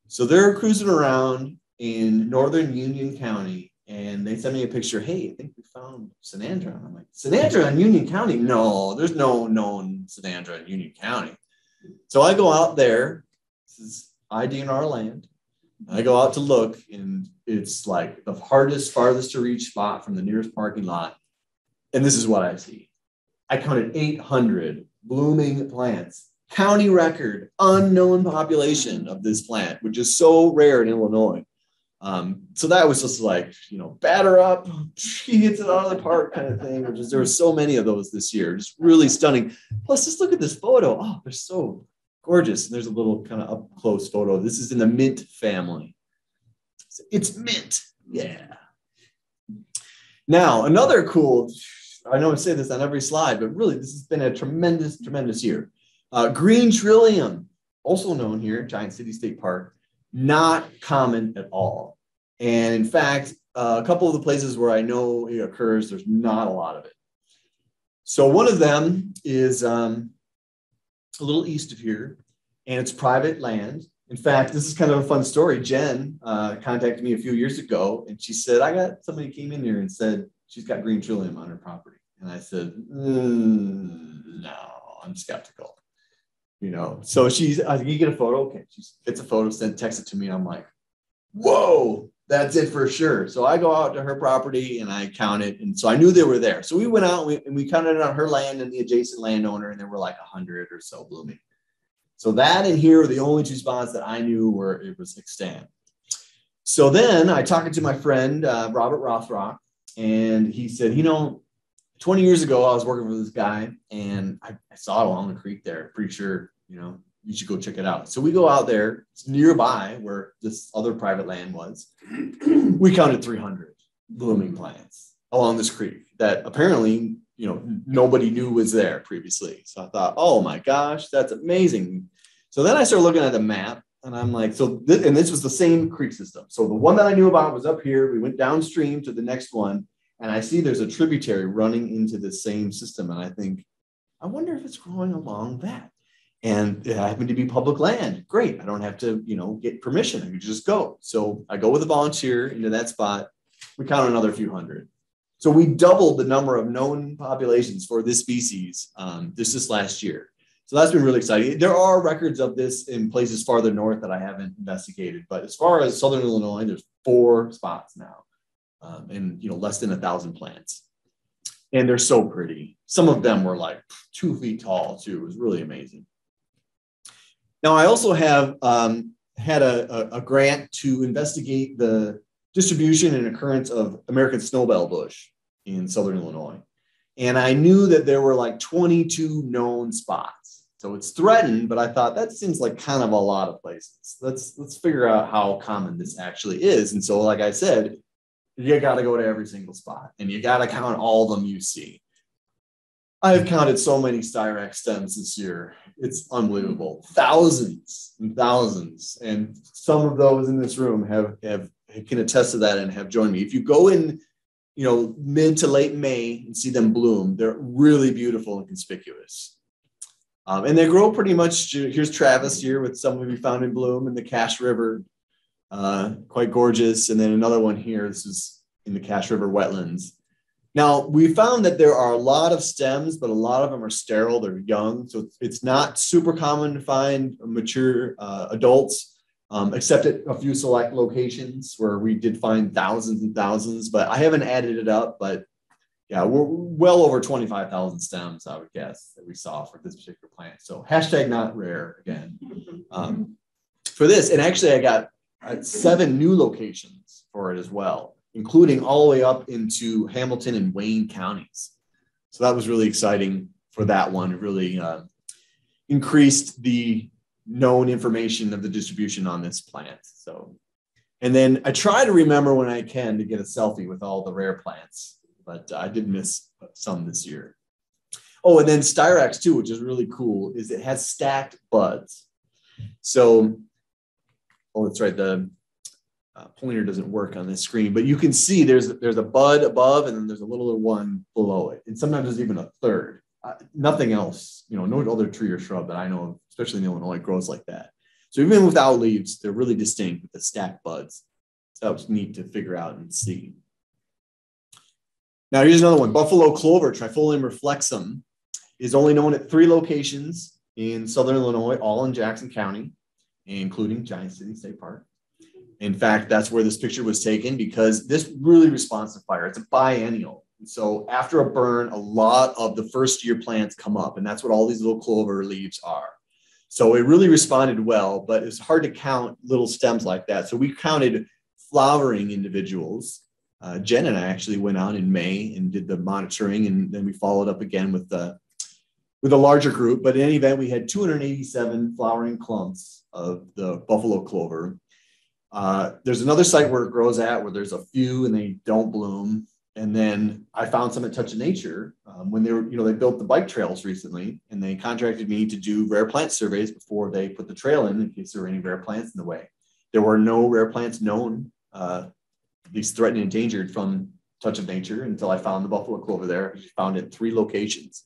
So they're cruising around in northern Union County, and they sent me a picture. Hey, I think we found Synandra. I'm like, Synandra in Union County? No, there's no known Synandra in Union County. So I go out there. This is IDNR land. I go out to look, and it's like the hardest, farthest to reach spot from the nearest parking lot and this is what I see. I counted 800 blooming plants, county record, unknown population of this plant, which is so rare in Illinois. Um, so that was just like, you know, batter up, he hits it out of the park kind of thing. Which is, there were so many of those this year, just really stunning. Plus, just look at this photo. Oh, they're so gorgeous. And there's a little kind of up close photo. This is in the mint family. It's mint. Yeah. Now, another cool, I know I say this on every slide, but really, this has been a tremendous, tremendous year. Uh, green trillium, also known here, Giant City State Park, not common at all. And in fact, uh, a couple of the places where I know it occurs, there's not a lot of it. So one of them is um, a little east of here, and it's private land. In fact, this is kind of a fun story. Jen uh, contacted me a few years ago, and she said, "I got somebody came in here and said she's got green trillium on her property." And I said, mm, "No, I'm skeptical." You know, so she's, uh, you get a photo. Okay, she gets a photo, sent, text it to me. I'm like, "Whoa, that's it for sure." So I go out to her property and I count it, and so I knew they were there. So we went out and we, and we counted on her land and the adjacent landowner, and there were like a hundred or so blooming. So that and here are the only two spots that I knew where it was extant. So then I talked to my friend, uh, Robert Rothrock, and he said, you know, 20 years ago, I was working for this guy and I, I saw it along the creek there. Pretty sure, you know, you should go check it out. So we go out there, it's nearby where this other private land was. [CLEARS THROAT] we counted 300 blooming plants along this creek that apparently you know nobody knew was there previously. So I thought, oh my gosh, that's amazing. So then I started looking at the map and I'm like, so this, and this was the same creek system. So the one that I knew about was up here. We went downstream to the next one, and I see there's a tributary running into the same system. And I think, I wonder if it's growing along that. And it happened to be public land. Great. I don't have to, you know, get permission. I can just go. So I go with a volunteer into that spot. We count another few hundred. So we doubled the number of known populations for this species um, this this last year. So that's been really exciting. There are records of this in places farther north that I haven't investigated, but as far as southern Illinois, there's four spots now, um, and you know less than a thousand plants, and they're so pretty. Some of them were like two feet tall too. It was really amazing. Now I also have um, had a, a, a grant to investigate the distribution and occurrence of American snowbell bush in southern Illinois. And I knew that there were like 22 known spots. So it's threatened, but I thought that seems like kind of a lot of places. Let's let's figure out how common this actually is. And so, like I said, you got to go to every single spot and you got to count all of them you see. I've counted so many Styrax stems this year. It's unbelievable. Thousands and thousands. And some of those in this room have, have can attest to that and have joined me. If you go in, you know, mid to late May and see them bloom, they're really beautiful and conspicuous. Um, and they grow pretty much. Here's Travis here with some of you found in bloom in the Cache River, uh, quite gorgeous. And then another one here. This is in the Cache River wetlands. Now we found that there are a lot of stems, but a lot of them are sterile. They're young, so it's not super common to find mature uh, adults um, except at a few select locations where we did find thousands and thousands, but I haven't added it up. But yeah, we're well over 25,000 stems, I would guess, that we saw for this particular plant. So hashtag not rare again um, for this. And actually, I got uh, seven new locations for it as well, including all the way up into Hamilton and Wayne counties. So that was really exciting for that one. It really uh, increased the known information of the distribution on this plant. So, and then I try to remember when I can to get a selfie with all the rare plants, but I did miss some this year. Oh, and then Styrax too, which is really cool, is it has stacked buds. So, oh, that's right. The uh, pointer doesn't work on this screen, but you can see there's there's a bud above, and then there's a little one below it, and sometimes there's even a third. Uh, nothing else, you know, no other tree or shrub that I know of especially in Illinois, grows like that. So even without leaves, they're really distinct with the stacked buds. So that was neat to figure out and see. Now here's another one. Buffalo clover, Trifolium reflexum, is only known at three locations in Southern Illinois, all in Jackson County, including Giant City State Park. In fact, that's where this picture was taken because this really responds to fire. It's a biennial. so after a burn, a lot of the first year plants come up, and that's what all these little clover leaves are. So it really responded well, but it's hard to count little stems like that. So we counted flowering individuals. Uh, Jen and I actually went out in May and did the monitoring, and then we followed up again with the with a larger group. But in any event, we had 287 flowering clumps of the buffalo clover. Uh, there's another site where it grows at where there's a few and they don't bloom. And then I found some at Touch of Nature um, when they were, you know, they built the bike trails recently and they contracted me to do rare plant surveys before they put the trail in in case there were any rare plants in the way. There were no rare plants known, uh, least threatened and endangered from Touch of Nature until I found the buffalo clover there. I found it three locations.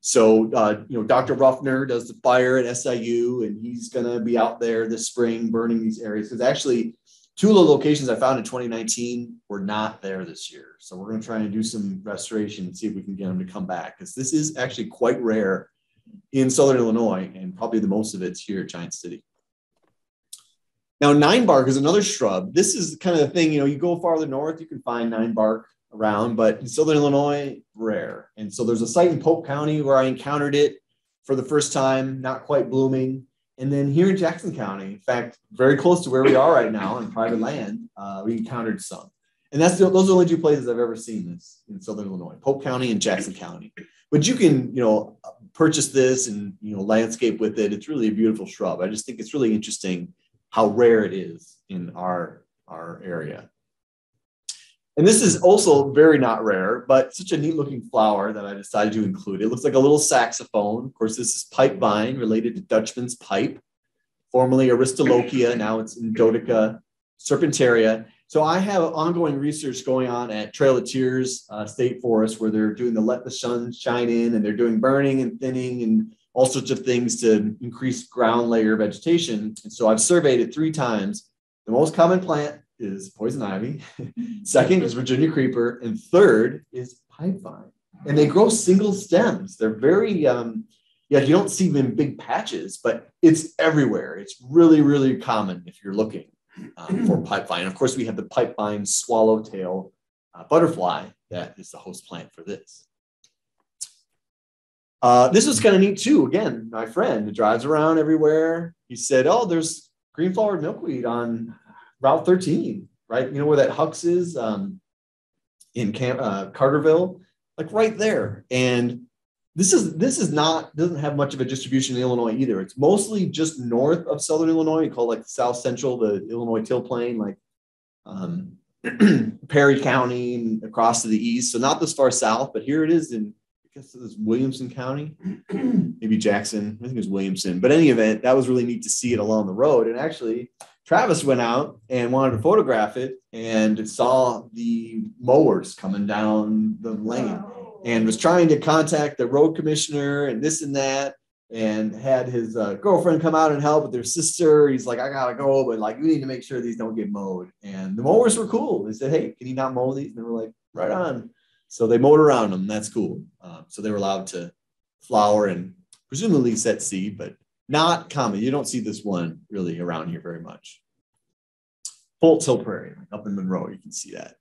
So, uh, you know, Dr. Ruffner does the fire at SIU, and he's going to be out there this spring burning these areas. Because actually, two of the locations I found in 2019 were not there this year. So, we're going to try and do some restoration and see if we can get them to come back. Because this is actually quite rare in Southern Illinois, and probably the most of it's here at Giant City. Now, nine bark is another shrub. This is kind of the thing, you know, you go farther north, you can find nine bark around, but in Southern Illinois, rare. And so there's a site in Pope County where I encountered it for the first time, not quite blooming. And then here in Jackson County, in fact, very close to where we are right now on private land, uh, we encountered some. And that's the, those are the only two places I've ever seen this in Southern Illinois, Pope County and Jackson County. But you can, you know, purchase this and you know landscape with it. It's really a beautiful shrub. I just think it's really interesting how rare it is in our our area. And this is also very not rare, but such a neat looking flower that I decided to include. It looks like a little saxophone. Of course, this is pipe vine related to Dutchman's pipe, formerly Aristolochia. Now it's Endodeca serpentaria. So I have ongoing research going on at Trail of Tears uh, State Forest where they're doing the let the sun shine in and they're doing burning and thinning and all sorts of things to increase ground layer vegetation. And so I've surveyed it three times. The most common plant is poison ivy. [LAUGHS] Second is Virginia creeper. And third is pipe vine. And they grow single stems. They're very, um, yeah, you don't see them in big patches, but it's everywhere. It's really, really common if you're looking um, for [CLEARS THROAT] pipe vine. Of course, we have the pipe vine swallowtail uh, butterfly that is the host plant for this. Uh, this was kind of neat too. Again, my friend drives around everywhere. He said, "Oh, there's green flowered milkweed on Route 13, right? You know where that Huck's is um, in Camp uh, Carterville, like right there. And this is this is not doesn't have much of a distribution in Illinois either. It's mostly just north of Southern Illinois. You call it like South Central, the Illinois Till Plain, like um, [CLEARS THROAT] Perry County and across to the east. So not this far south, but here it is in guess it was Williamson County, [CLEARS THROAT] maybe Jackson. I think it was Williamson. But any event, that was really neat to see it along the road. And actually, Travis went out and wanted to photograph it and saw the mowers coming down the lane and was trying to contact the road commissioner and this and that and had his uh, girlfriend come out and help with their sister. He's like, I gotta go, but like, we need to make sure these don't get mowed. And the mowers were cool. They said, Hey, can you not mow these? And they were like, Right on. So they mowed around them. That's cool. Um, so they were allowed to flower and presumably set seed, but not common. You don't see this one really around here very much. Fults Hill Prairie, up in Monroe, you can see that.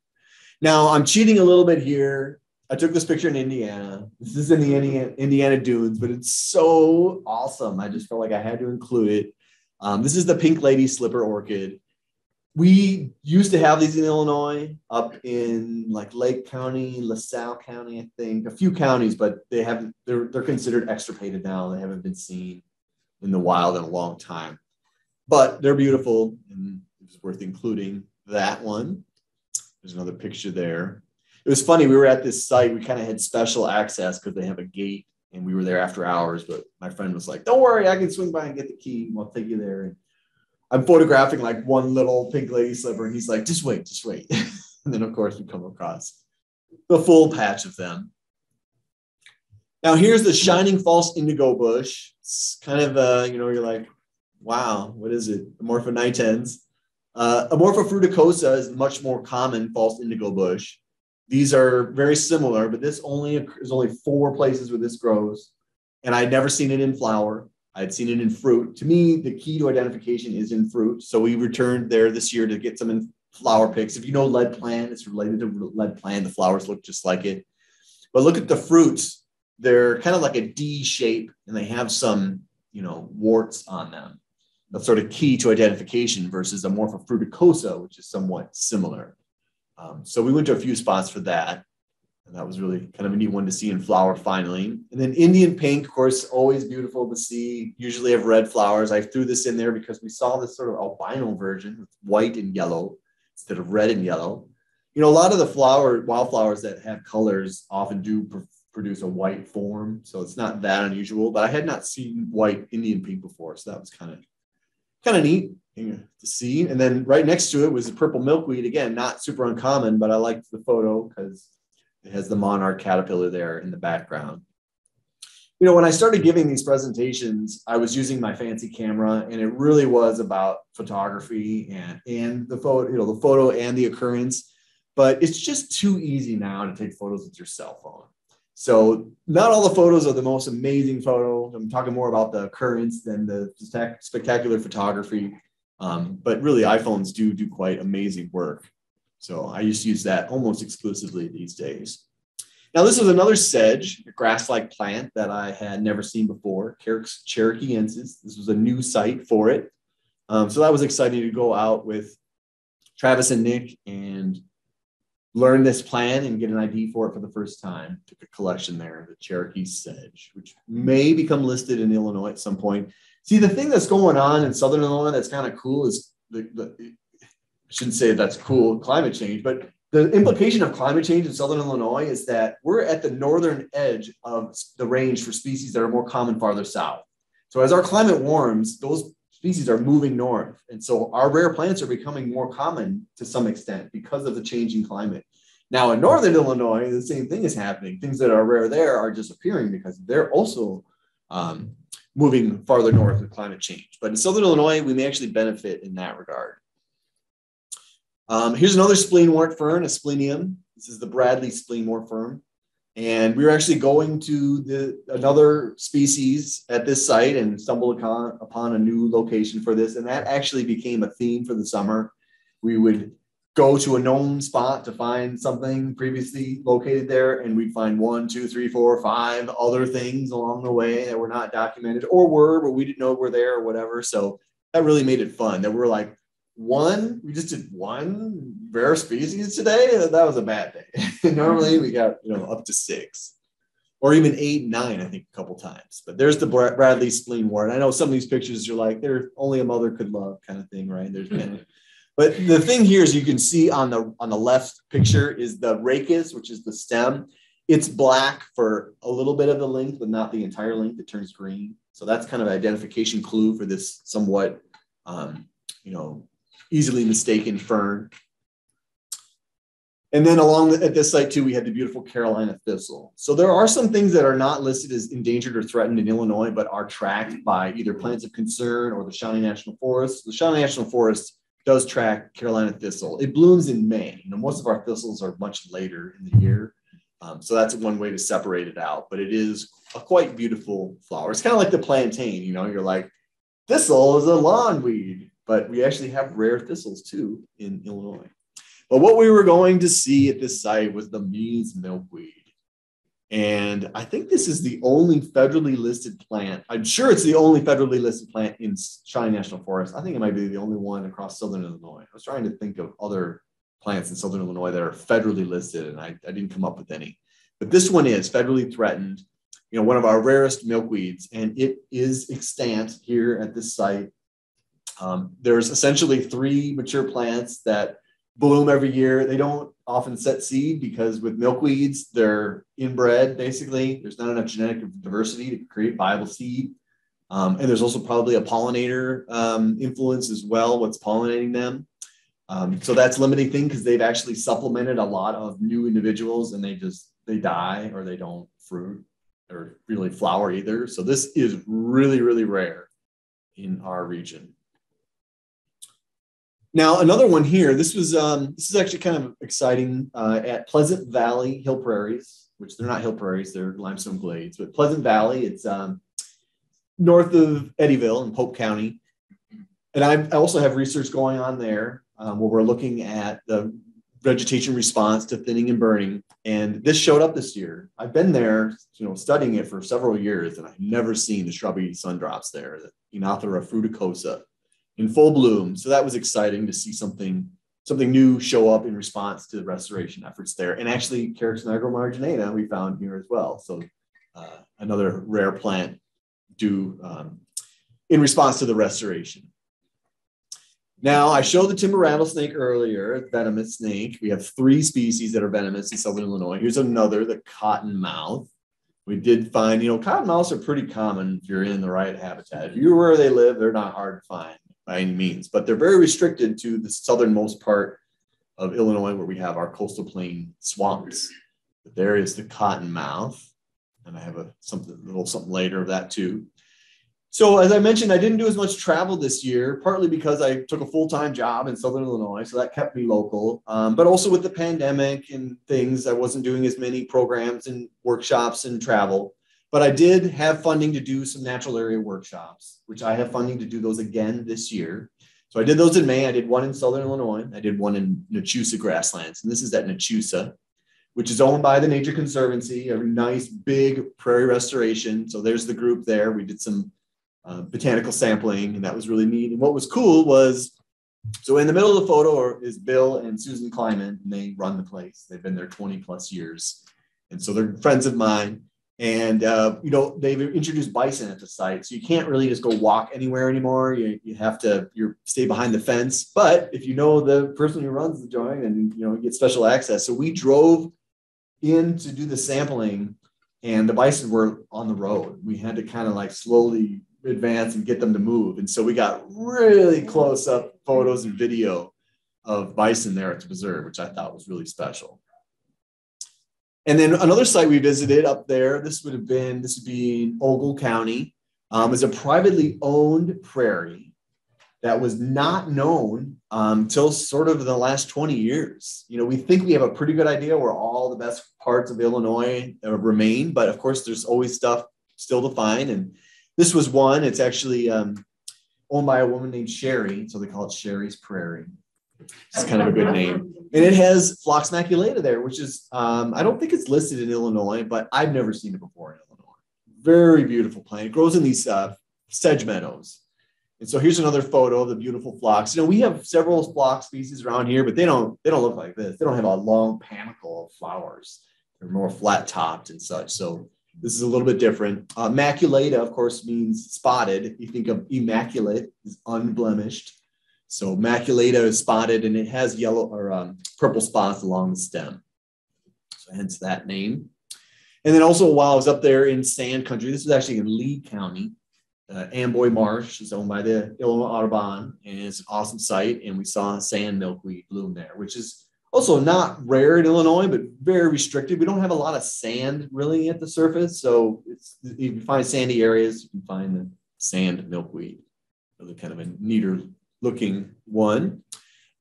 Now I'm cheating a little bit here. I took this picture in Indiana. This is in the Indiana, Indiana dunes, but it's so awesome. I just felt like I had to include it. Um, this is the Pink Lady Slipper Orchid. We used to have these in Illinois, up in like Lake County, LaSalle County, I think, a few counties, but they haven't. They're they're considered extirpated now. They haven't been seen in the wild in a long time. But they're beautiful, and it was worth including that one. There's another picture there. It was funny. We were at this site. We kind of had special access because they have a gate, and we were there after hours. But my friend was like, "Don't worry, I can swing by and get the key. I'll take you there." I'm photographing like one little pink lady slipper, and he's like, "Just wait, just wait." [LAUGHS] and then, of course, we come across the full patch of them. Now here's the shining false indigo bush. It's kind of uh, you know, you're like, wow, what is it? Amorpha nitens. Uh, Amorpha fruticosa is much more common false indigo bush. These are very similar, but this only is only four places where this grows. And I'd never seen it in flower. I'd seen it in fruit. To me, the key to identification is in fruit. So we returned there this year to get some in flower picks. If you know lead plant, it's related to lead plant. The flowers look just like it. But look at the fruits they're kind of like a D shape and they have some, you know, warts on them. that's sort of key to identification versus Amorpha fruticosa, which is somewhat similar. Um, so we went to a few spots for that. And that was really kind of a neat one to see in flower finally. And then Indian pink, of course, always beautiful to see. Usually have red flowers. I threw this in there because we saw this sort of albino version with white and yellow instead of red and yellow. You know, a lot of the flower wildflowers that have colors often do pr- produce a white form, so it's not that unusual. But I had not seen white Indian pink before, so that was kind of kind of neat to see. And then right next to it was the purple milkweed. Again, not super uncommon, but I liked the photo because it has the monarch caterpillar there in the background. You know, when I started giving these presentations, I was using my fancy camera, and it really was about photography and and the photo, you know, the photo and the occurrence. But it's just too easy now to take photos with your cell phone. So not all the photos are the most amazing photo. I'm talking more about the occurrence than the spectacular photography. Um, but really, iPhones do do quite amazing work. So I used to use that almost exclusively these days. Now, this is another sedge, a grass-like plant that I had never seen before, Cherokeensis. This was a new site for it. Um, so that was exciting to go out with Travis and Nick and learn this plant and get an ID for it for the first time. Took a collection there, the Cherokee sedge, which may become listed in Illinois at some point. See, the thing that's going on in Southern Illinois that's kind of cool is the, the shouldn't say that's cool, climate change, but the implication of climate change in Southern Illinois is that we're at the northern edge of the range for species that are more common farther south. So as our climate warms, those species are moving north. And so our rare plants are becoming more common to some extent because of the changing climate. Now in Northern Illinois, the same thing is happening. Things that are rare there are disappearing because they're also um, moving farther north with climate change. But in Southern Illinois, we may actually benefit in that regard. Um, here's another spleenwort fern, Asplenium. This is the Bradley spleenwort fern. And we were actually going to the another species at this site and stumbled upon, upon a new location for this. And that actually became a theme for the summer. We would go to a known spot to find something previously located there, and we'd find one, two, three, four, five other things along the way that were not documented or were, but we didn't know were there or whatever. So that really made it fun. That we're like, one, we just did one rare species today. That was a bad day. [LAUGHS] Normally we got you know up to six, or even eight, nine, I think a couple times. But there's the Bradley spleen spleenwort. I know some of these pictures are like they're only a mother could love kind of thing, right? There's been, [LAUGHS] but the thing here is you can see on the on the left picture is the rachis, which is the stem. It's black for a little bit of the length, but not the entire length. It turns green. So that's kind of an identification clue for this somewhat, um, you know, easily mistaken fern. And then along the, at this site too, we had the beautiful Carolina thistle. So there are some things that are not listed as endangered or threatened in Illinois, but are tracked by either plants of concern or the Shawnee National Forest. The Shawnee National Forest does track Carolina thistle. It blooms in May. You know, most of our thistles are much later in the year. Um, so that's one way to separate it out, but it is a quite beautiful flower. It's kind of like the plantain, you know, you're like, thistle is a lawn weed but we actually have rare thistles too in Illinois. But what we were going to see at this site was the Mead's milkweed. And I think this is the only federally listed plant. I'm sure it's the only federally listed plant in Shawnee National Forest. I think it might be the only one across Southern Illinois. I was trying to think of other plants in Southern Illinois that are federally listed, and I, I didn't come up with any. But this one is federally threatened, you know, one of our rarest milkweeds, and it is extant here at this site um, there's essentially three mature plants that bloom every year. They don't often set seed because with milkweeds, they're inbred basically. There's not enough genetic diversity to create viable seed. Um, and there's also probably a pollinator um, influence as well, what's pollinating them. Um, so that's a limiting thing because they've actually supplemented a lot of new individuals and they just, they die or they don't fruit or really flower either. So this is really, really rare in our region. Now, another one here. This was um, this is actually kind of exciting uh, at Pleasant Valley Hill Prairies, which they're not hill prairies; they're limestone glades. But Pleasant Valley, it's um, north of Eddyville in Pope County, and I also have research going on there um, where we're looking at the vegetation response to thinning and burning. And this showed up this year. I've been there, you know, studying it for several years, and I've never seen the shrubby sundrops there, the Oenothera fruticosa in full bloom. So that was exciting to see something something new show up in response to the restoration efforts there. And actually, Carex nigromarginata we found here as well. So uh, another rare plant due um, in response to the restoration. Now, I showed the timber rattlesnake earlier, venomous snake. We have three species that are venomous in southern Illinois. Here's another, the cottonmouth. We did find, you know, cottonmouths are pretty common if you're in the right habitat. If you're where they live, they're not hard to find by any means, but they're very restricted to the southernmost part of Illinois where we have our coastal plain swamps. But there is the cottonmouth, and I have a something a little something later of that too. So as I mentioned, I didn't do as much travel this year, partly because I took a full-time job in Southern Illinois, so that kept me local. Um, but also with the pandemic and things, I wasn't doing as many programs and workshops and travel. But I did have funding to do some natural area workshops, which I have funding to do those again this year. So I did those in May. I did one in Southern Illinois. I did one in Nachusa grasslands, and this is at Nachusa, which is owned by the Nature Conservancy, a nice big prairie restoration. So there's the group there. We did some uh, botanical sampling, and that was really neat. And what was cool was, so in the middle of the photo is Bill and Susan Kleiman, and they run the place. They've been there 20 plus years. And so they're friends of mine. And, uh, you know, they've introduced bison at the site. So you can't really just go walk anywhere anymore. You, you have to you stay behind the fence. But if you know the person who runs the joint and, you know, you get special access. So we drove in to do the sampling and the bison were on the road. We had to kind of like slowly advance and get them to move. And so we got really close up photos and video of bison there at the preserve, which I thought was really special. And then another site we visited up there, this would have been, this would be in Ogle County, um, is a privately owned prairie that was not known until um, sort of the last 20 years. You know, we think we have a pretty good idea where all the best parts of Illinois remain, but of course, there's always stuff still to find. And this was one. It's actually um, owned by a woman named Sherry, so they call it Sherry's Prairie. It's kind of a good name, and it has Phlox maculata there, which is um, I don't think it's listed in Illinois, but I've never seen it before in Illinois. Very beautiful plant. It grows in these uh, sedge meadows. And so here's another photo of the beautiful phlox. You know, we have several phlox species around here, but they don't they don't look like this. They don't have a long panicle of flowers. They're more flat topped and such. So this is a little bit different. Uh, maculata, of course, means spotted. You think of immaculate is unblemished. So maculata is spotted and it has yellow or um, purple spots along the stem. So hence that name. And then also while I was up there in sand country, this is actually in Lee County. Uh, Amboy Marsh is owned by the Illinois Audubon and it's an awesome site. And we saw sand milkweed bloom there, which is also not rare in Illinois, but very restricted. We don't have a lot of sand really at the surface. So it's, if you find sandy areas, you can find the sand milkweed. Really kind of a neater looking one.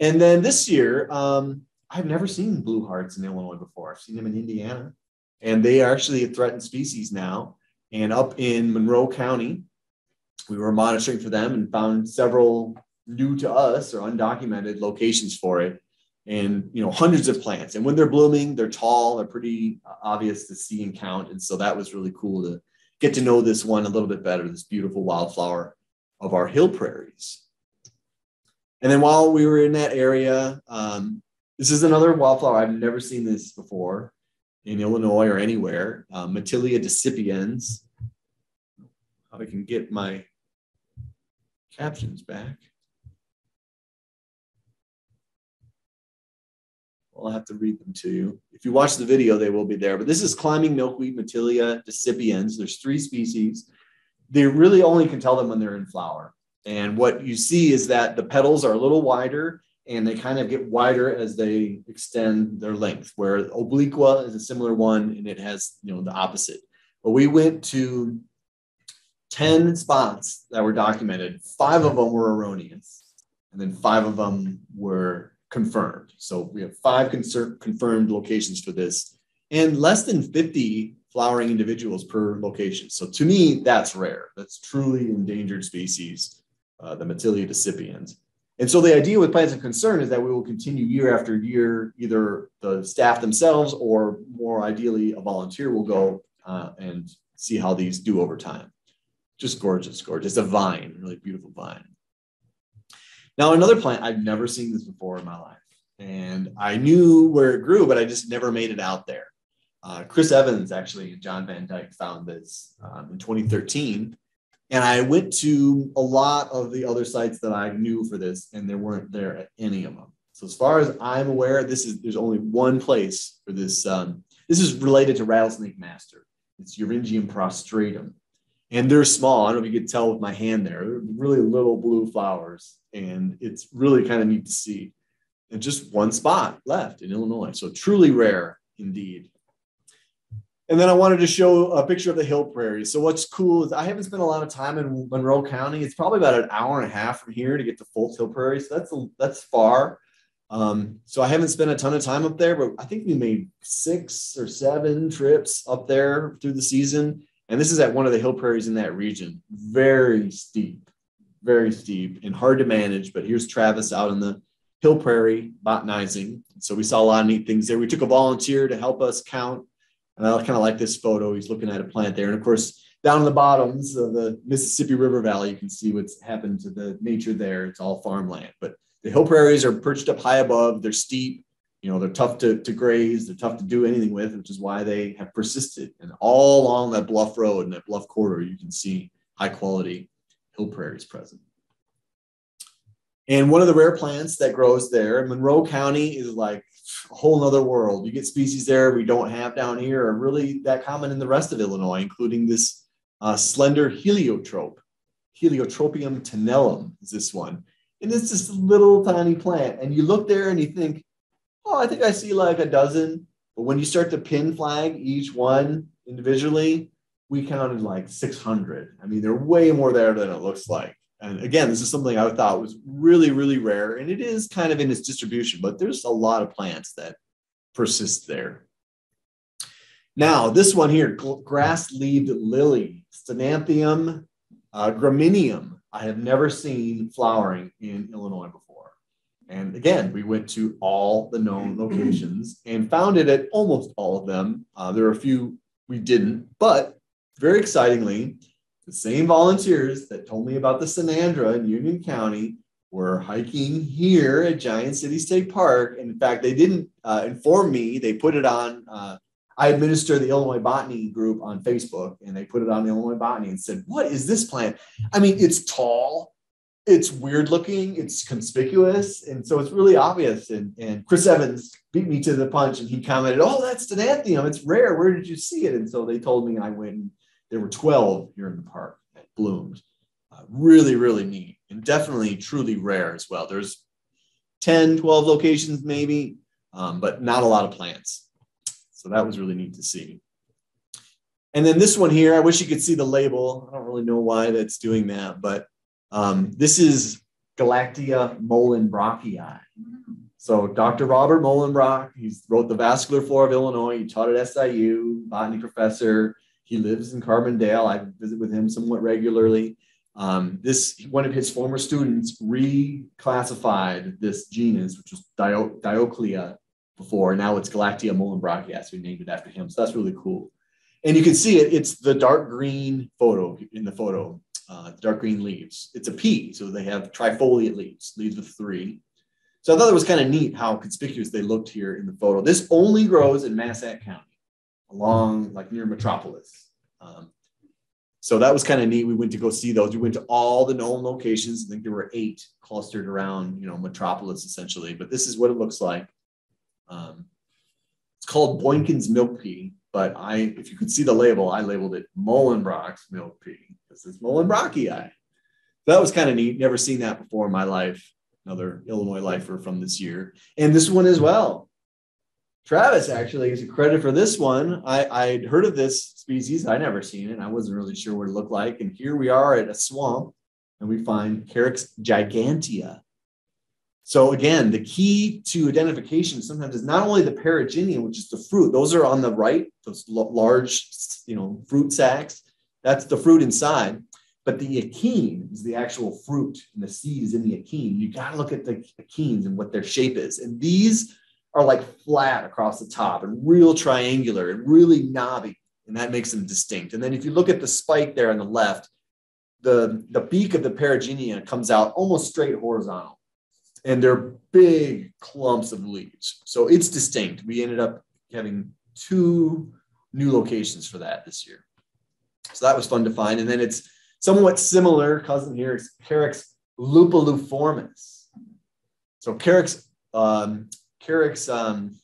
And then this year, um, I've never seen blue hearts in Illinois before. I've seen them in Indiana, and they are actually a threatened species now. And up in Monroe County, we were monitoring for them and found several new to us or undocumented locations for it and you know hundreds of plants and when they're blooming they're tall they're pretty obvious to see and count and so that was really cool to get to know this one a little bit better this beautiful wildflower of our hill prairies and then while we were in that area um, this is another wildflower i've never seen this before in illinois or anywhere uh, Matelea decipiens how i can get my captions back Well, I'll have to read them to you. If you watch the video, they will be there. But this is climbing milkweed, Matelea decipiens. There's three species. They really only can tell them when they're in flower. And what you see is that the petals are a little wider and they kind of get wider as they extend their length, where obliqua is a similar one and it has, you know, the opposite. But we went to 10 spots that were documented. Five of them were erroneous, and then five of them were confirmed. So we have five confirmed locations for this and less than 50 flowering individuals per location. So to me, that's rare. That's truly endangered species, uh, the Matelea decipiens. And so the idea with plants of concern is that we will continue year after year, either the staff themselves or more ideally a volunteer will go uh, and see how these do over time. Just gorgeous, gorgeous. A vine, really beautiful vine. Now, another plant, I've never seen this before in my life. And I knew where it grew, but I just never made it out there. Uh, Chris Evans, actually, and John Van Dyke found this um, in 2013. And I went to a lot of the other sites that I knew for this, and there weren't there at any of them. So as far as I'm aware, this is there's only one place for this. Um, this is related to rattlesnake master. It's Eryngium prostratum, and they're small. I don't know if you could tell with my hand there. They're really little blue flowers, and it's really kind of neat to see. And just one spot left in Illinois, so truly rare indeed. And then I wanted to show a picture of the hill prairie. So what's cool is I haven't spent a lot of time in Monroe County. It's probably about an hour and a half from here to get to Fults Hill Prairie. So that's a, that's far. Um, so I haven't spent a ton of time up there, but I think we made six or seven trips up there through the season. And this is at one of the hill prairies in that region. Very steep, very steep and hard to manage. But here's Travis out in the hill prairie botanizing. So we saw a lot of neat things there. We took a volunteer to help us count and I kind of like this photo. He's looking at a plant there. And of course, down in the bottoms of the Mississippi River Valley, you can see what's happened to the nature there. It's all farmland. But the hill prairies are perched up high above. They're steep. You know, they're tough to, to graze. They're tough to do anything with, which is why they have persisted. And all along that bluff road and that bluff corridor, you can see high quality hill prairies present. And one of the rare plants that grows there, Monroe County is like a whole nother world. You get species there we don't have down here are really that common in the rest of Illinois, including this uh, slender heliotrope. Heliotropium tenellum is this one. And it's this little tiny plant. And you look there and you think, oh, I think I see like a dozen. But when you start to pin flag each one individually, we counted like 600. I mean, they're way more there than it looks like. And again, this is something I thought was really, really rare. And it is kind of in its distribution, but there's a lot of plants that persist there. Now, this one here, grass-leaved lily, Stenanthium uh, gramineum. I have never seen flowering in Illinois before. And again, we went to all the known [CLEARS THROAT] locations and found it at almost all of them. Uh, there are a few we didn't, but very excitingly, the same volunteers that told me about the Synandra in Union County were hiking here at Giant City State Park. And in fact, they didn't uh, inform me. They put it on. Uh, I administer the Illinois Botany group on Facebook, and they put it on the Illinois Botany and said, "What is this plant? I mean, it's tall, it's weird looking, it's conspicuous, and so it's really obvious." And, and Chris Evans beat me to the punch, and he commented, "Oh, that's Stenanthium. It's rare. Where did you see it?" And so they told me and I went there were 12 here in the park that bloomed. Uh, really, really neat and definitely truly rare as well. There's 10, 12 locations maybe, um, but not a lot of plants. So that was really neat to see. And then this one here, I wish you could see the label. I don't really know why that's doing that, but um, this is Galactia mohlenbrockii. So Dr. Robert Mohlenbrock, he wrote the Vascular Flora of Illinois. He taught at SIU, botany professor. He lives in Carbondale. I visit with him somewhat regularly. Um, this one of his former students reclassified this genus, which was Dio, Dioclea before. Now it's Galactia mohlenbrockii, so we named it after him. So that's really cool. And you can see it. It's the dark green photo in the photo. Uh, dark green leaves. It's a pea, so they have trifoliate leaves, leaves with three. So I thought it was kind of neat how conspicuous they looked here in the photo. This only grows in Massac County along like near Metropolis. Um, so that was kind of neat. We went to go see those. We went to all the known locations. I think there were eight clustered around, you know, Metropolis essentially. But this is what it looks like. Um, it's called Boykin's milk pea, but I, if you could see the label, I labeled it Mohlenbrock's milk pea because it's Mohlenbrockii. That was kind of neat. Never seen that before in my life. Another Illinois lifer from this year, and this one as well. Travis actually is a credit for this one. I, I'd heard of this species. I never seen it. I wasn't really sure what it looked like. And here we are at a swamp and we find Carex gigantea. So again, the key to identification sometimes is not only the perigynia, which is the fruit. Those are on the right, those large, you know, fruit sacs. That's the fruit inside. But the achene is the actual fruit, and the seed is in the achene. You got to look at the achenes and what their shape is. And these are like flat across the top and real triangular and really knobby. And that makes them distinct. And then if you look at the spike there on the left, the, the beak of the perigynia comes out almost straight horizontal. and they're big clumps of leaves. So it's distinct. We ended up having two new locations for that this year. So that was fun to find. And then it's somewhat similar, cousin here is Carex lupuliformis. So Carex, um, Carex um,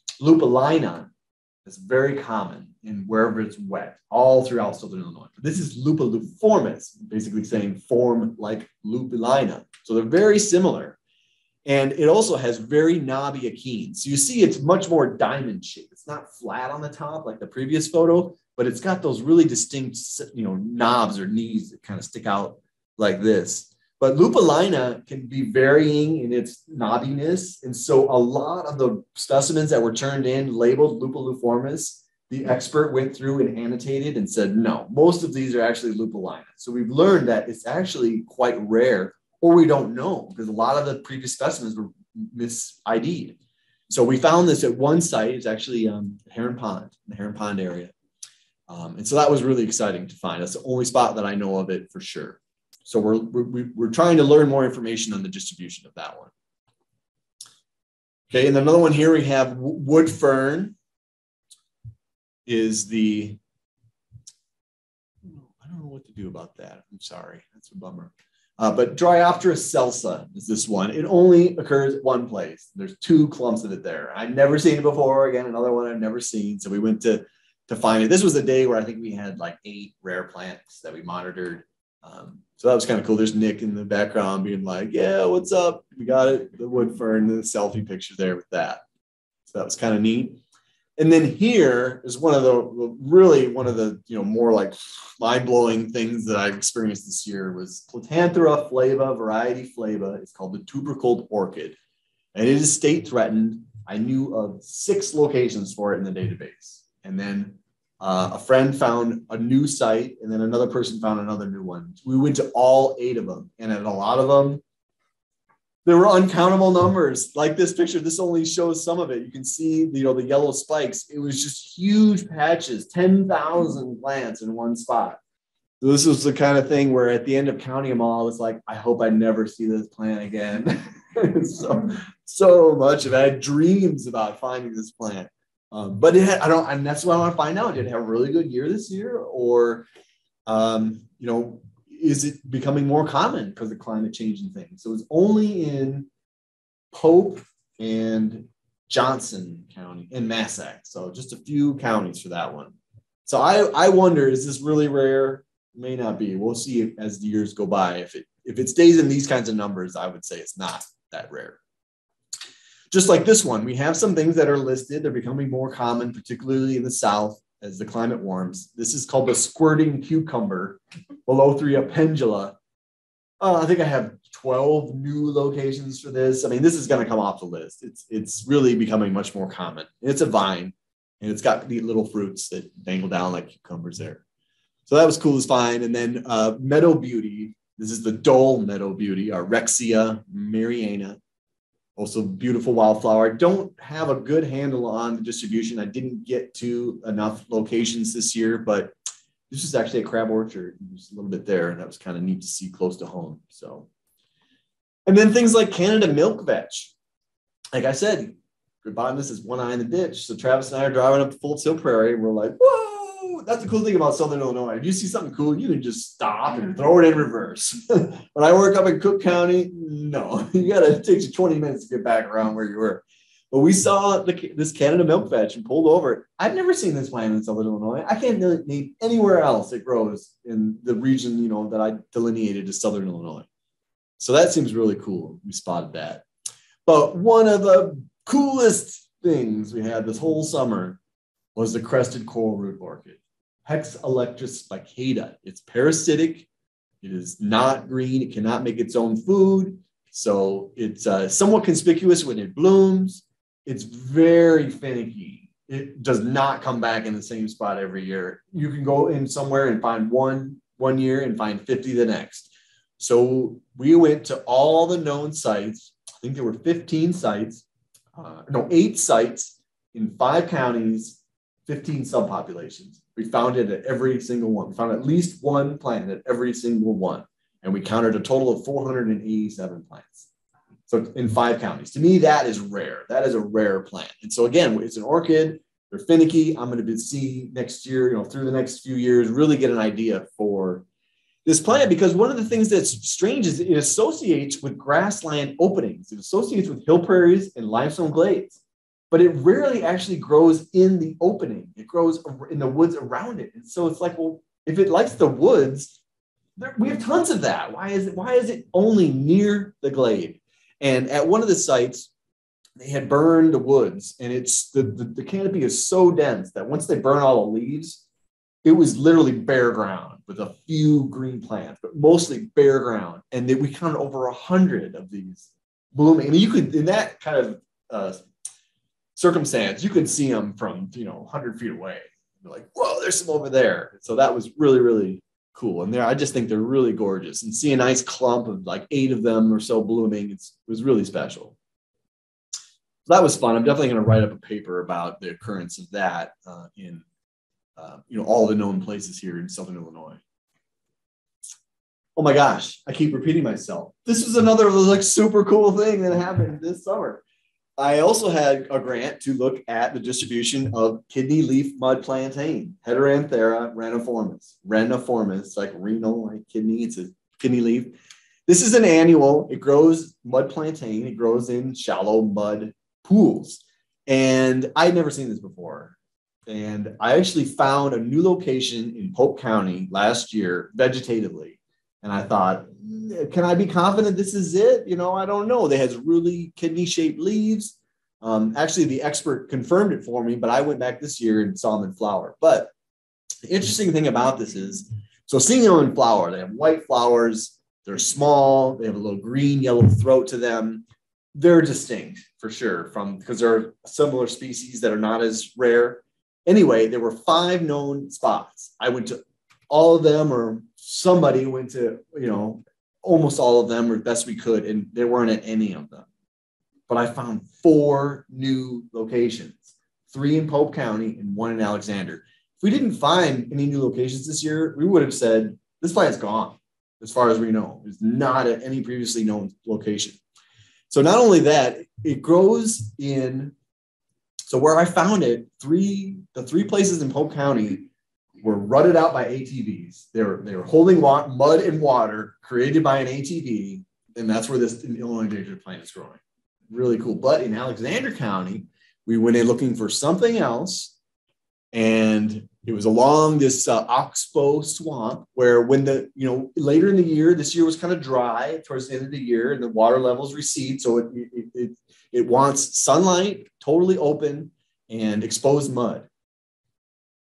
is very common in wherever it's wet, all throughout southern Illinois. This is lupuliformis, basically saying form like lupulina. So they're very similar. And it also has very knobby achenes. So you see it's much more diamond shaped. It's not flat on the top like the previous photo, but it's got those really distinct, you know, knobs or knees that kind of stick out like this. But lupulina can be varying in its knobbiness. And so a lot of the specimens that were turned in labeled lupuliformis, the expert went through and annotated and said, no, most of these are actually lupulina. So we've learned that it's actually quite rare or we don't know because a lot of the previous specimens were mis-ID'd. So we found this at one site. It's actually um, Heron Pond, the Heron Pond area. Um, and so that was really exciting to find. That's the only spot that I know of it for sure. So we're, we're, we're trying to learn more information on the distribution of that one. Okay, and another one here we have wood fern is the, I don't know what to do about that. I'm sorry, that's a bummer. Uh, but Dryopteris celsa is this one. It only occurs one place. There's two clumps of it there. I've never seen it before. Again, another one I've never seen. So we went to to find it. This was a day where I think we had like eight rare plants that we monitored. Um, so that was kind of cool. There's Nick in the background being like, "Yeah, what's up? We got it." The wood fern, the selfie picture there with that. So that was kind of neat. And then here is one of the really one of the you know more like mind blowing things that I've experienced this year was Platanthera flava, variety flava. It's called the tubercled orchid, and it is state threatened. I knew of six locations for it in the database, and then uh, a friend found a new site, and then another person found another new one. We went to all eight of them, and at a lot of them, there were uncountable numbers. Like this picture this only shows some of it. You can see you know the yellow spikes. It was just huge patches 10,000 plants in one spot. So this was the kind of thing where at the end of counting them all i was like i hope i never see this plant again. [LAUGHS] So so much of it. I had dreams about finding this plant um, but it had i don't and that's what i want to find out did it have a really good year this year or um, you know is it becoming more common because of climate change and things? So it's only in Pope and Johnson County and Massac. So just a few counties for that one. So I, I wonder, is this really rare? May not be. We'll see as the years go by. If it if it stays in these kinds of numbers, I would say it's not that rare. Just like this one, we have some things that are listed. They're becoming more common, particularly in the South as the climate warms. This is called the squirting cucumber, Melothria pendula. Uh, I think I have 12 new locations for this. I mean, this is going to come off the list. It's it's really becoming much more common. It's a vine, and it's got the little fruits that dangle down like cucumbers there. So that was cool as fine. And then uh, meadow beauty. This is the dull meadow beauty, our Rhexia mariana also beautiful wildflower. I don't have a good handle on the distribution. I didn't get to enough locations this year, but this is actually a crab orchard, just a little bit there. And that was kind of neat to see close to home. So, and then things like Canada milk vetch. Like I said, good botanist is one eye in the ditch. So Travis and I are driving up the Fults Hill Prairie. We're like, whoa, that's the cool thing about Southern Illinois. If you see something cool, you can just stop and mm-hmm. throw it in reverse. [LAUGHS] when I work up in Cook County, no, [LAUGHS] you got to it takes you 20 minutes to get back around where you were. But we saw the, this Canada milk vetch and pulled over. I've never seen this plant in Southern Illinois. I can't name anywhere else it grows in the region, you know, that I delineated as Southern Illinois. So that seems really cool. We spotted that. But one of the coolest things we had this whole summer was the crested coral root orchid. Hexalectris spicata. It's parasitic. It is not green. It cannot make its own food. So it's uh, somewhat conspicuous when it blooms. It's very finicky. It does not come back in the same spot every year. You can go in somewhere and find one one year and find 50 the next. So we went to all the known sites. I think there were 15 sites, uh, no, eight sites in five counties, 15 subpopulations. We found it at every single one. We found at least one plant at every single one. And we counted a total of 487 plants. So in five counties. To me, that is rare. That is a rare plant. And so again, it's an orchid. They're finicky. I'm going to see next year, you know, through the next few years, really get an idea for this plant because one of the things that's strange is it associates with grassland openings. It associates with hill prairies and limestone glades, but it rarely actually grows in the opening. It grows in the woods around it. And so it's like, well, if it likes the woods, there, we have tons of that. Why is it? Why is it only near the glade? And at one of the sites, they had burned the woods, and it's the, the, the canopy is so dense that once they burn all the leaves, it was literally bare ground with a few green plants, but mostly bare ground. And then we counted over a hundred of these blooming. I mean, you could in that kind of uh, circumstance, you could see them from you know 100 feet away. You're like, whoa, there's some over there. So that was really, really cool. And there, I just think they're really gorgeous. And see a nice clump of like eight of them or so blooming, it was really special. So that was fun. I'm definitely going to write up a paper about the occurrence of that uh, in uh, you know all the known places here in Southern Illinois. Oh my gosh, I keep repeating myself. This was another like super cool thing that happened this summer. I also had a grant to look at the distribution of kidney leaf mud plantain, Heteranthera reniformis. Reniformis, like renal, like kidney, it's a kidney leaf. This is an annual, it grows mud plantain, it grows in shallow mud pools. And I'd never seen this before. And I actually found a new location in Pope County last year vegetatively. And I thought, can I be confident this is it? You know, I don't know. They has really kidney shaped leaves. Um, actually, the expert confirmed it for me, but I went back this year and saw them in flower. But the interesting thing about this is, so seeing them in flower, they have white flowers. They're small. They have a little green, yellow throat to them. They're distinct for sure from because they're similar species that are not as rare. Anyway, there were five known spots. I went to all of them, or somebody went to, you know, almost all of them, or best we could, and they weren't at any of them. But I found four new locations three in Pope County and one in Alexander. If we didn't find any new locations this year, we would have said this plant's gone as far as we know. It's not at any previously known location. So, not only that, it grows in so where I found it, three the three places in Pope County were rutted out by ATVs. They were they were holding mud and water created by an ATV, and that's where this Illinois endangered plant is growing. Really cool. But in Alexander County, we went in looking for something else, and it was along this uh, oxbow swamp where when the you know later in the year this year was kind of dry towards the end of the year and the water levels recede so it, it, it it wants sunlight, totally open, and exposed mud.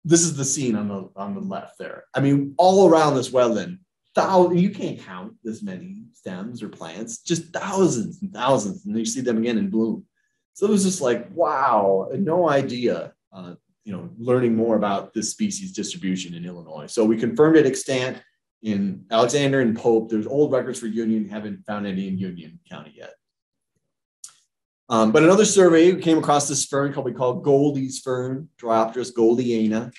This is the scene on the on the left there. I mean, all around this wetland, thousands, you can't count this many stems or plants, just thousands and thousands, and you see them again in bloom. So it was just like, wow, no idea. Uh, you know, learning more about this species distribution in Illinois. So we confirmed it extant in Alexander and Pope. There's old records for Union, haven't found any in Union County yet. Um, but another survey we came across this fern called we call Goldie's fern, Dryopteris goldieana.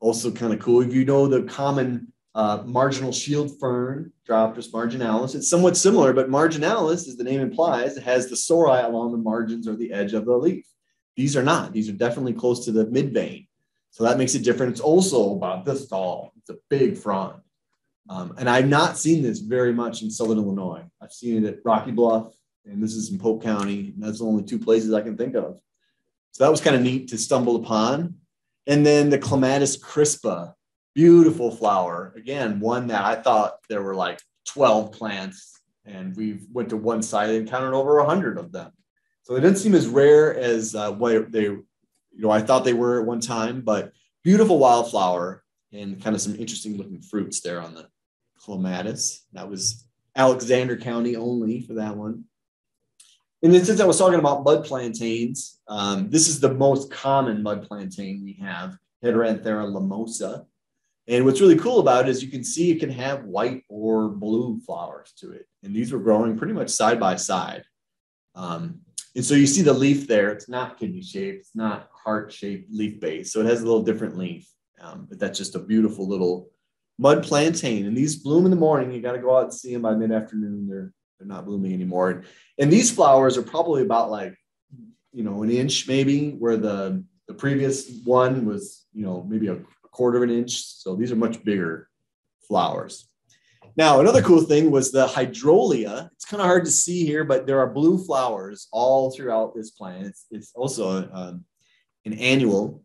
Also kind of cool. If you know the common uh, marginal shield fern, Dryopteris marginalis, it's somewhat similar, but marginalis, as the name implies, has the sori along the margins or the edge of the leaf. These are not. These are definitely close to the mid vein. So that makes it different. It's also about this tall. It's a big frond. Um, and I've not seen this very much in Southern Illinois. I've seen it at Rocky Bluff, and this is in Pope County. And that's the only two places I can think of. So that was kind of neat to stumble upon. And then the Clematis crispa, beautiful flower. Again, one that I thought there were like 12 plants, and we went to one site and counted over 100 of them. So they didn't seem as rare as uh, what they, you know, I thought they were at one time, but beautiful wildflower and kind of some interesting looking fruits there on the clematis. That was Alexander County only for that one. And then since I was talking about mud plantains, um, this is the most common mud plantain we have, Heteranthera limosa. And what's really cool about it is you can see it can have white or blue flowers to it. And these were growing pretty much side by side. Um, and so you see the leaf there. It's not kidney shaped. It's not heart shaped leaf base. So it has a little different leaf. Um, but that's just a beautiful little mud plantain. And these bloom in the morning. You got to go out and see them by mid afternoon. They're they're not blooming anymore. And these flowers are probably about like, you know, an inch maybe, where the the previous one was, you know, maybe a quarter of an inch. So these are much bigger flowers. Now, another cool thing was the hydrolea. It's kind of hard to see here, but there are blue flowers all throughout this plant. It's, it's also um, an annual.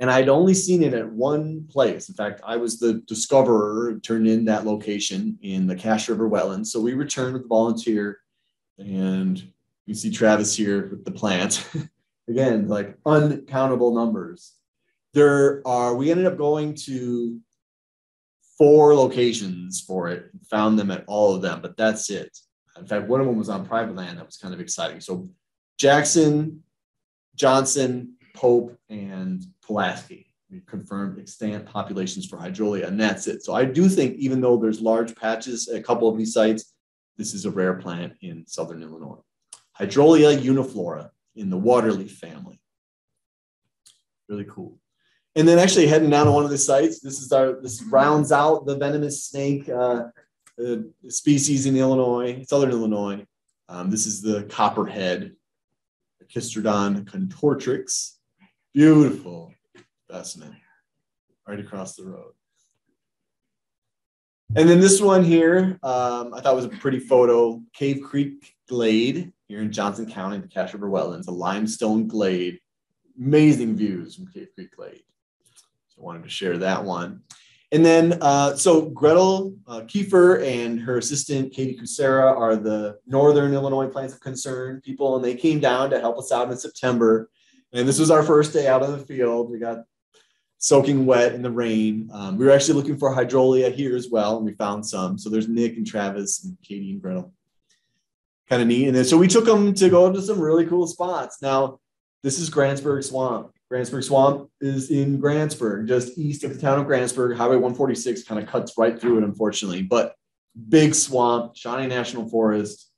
And I'd only seen it at one place. In fact, I was the discoverer, turned in that location in the Cache River wetlands. So we returned with the volunteer, and you see Travis here with the plant. [LAUGHS] Again, like uncountable numbers. There are, we ended up going to four locations for it, found them at all of them, but that's it. In fact, one of them was on private land. That was kind of exciting. So Jackson, Johnson, Pope, and Pulaski. Confirmed extant populations for hydrolea, and that's it. So I do think, even though there's large patches at a couple of these sites, this is a rare plant in southern Illinois. Hydrolea uniflora in the waterleaf family. Really cool. And then actually heading down to one of the sites, this is our this rounds out the venomous snake uh, uh, species in Illinois, southern Illinois. Um, this is the copperhead, Agkistrodon contortrix. Beautiful specimen right across the road. And then this one here, um, I thought was a pretty photo. Cave Creek Glade here in Johnson County, the Cache River Wetlands, a limestone glade. Amazing views from Cave Creek Glade. So I wanted to share that one. And then, uh, so Gretel uh, Kiefer and her assistant Katie Kucera are the Northern Illinois Plants of Concern people, and they came down to help us out in September. And this was our first day out on the field. We got soaking wet in the rain. Um, we were actually looking for hydrolea here as well, and we found some. So there's Nick and Travis and Katie and Gretel. Kind of neat. And then, so we took them to go to some really cool spots. Now, this is Grantsburg Swamp. Grantsburg Swamp is in Grantsburg, just east of the town of Grantsburg. Highway 146 kind of cuts right through it, unfortunately. But big swamp, Shawnee National Forest,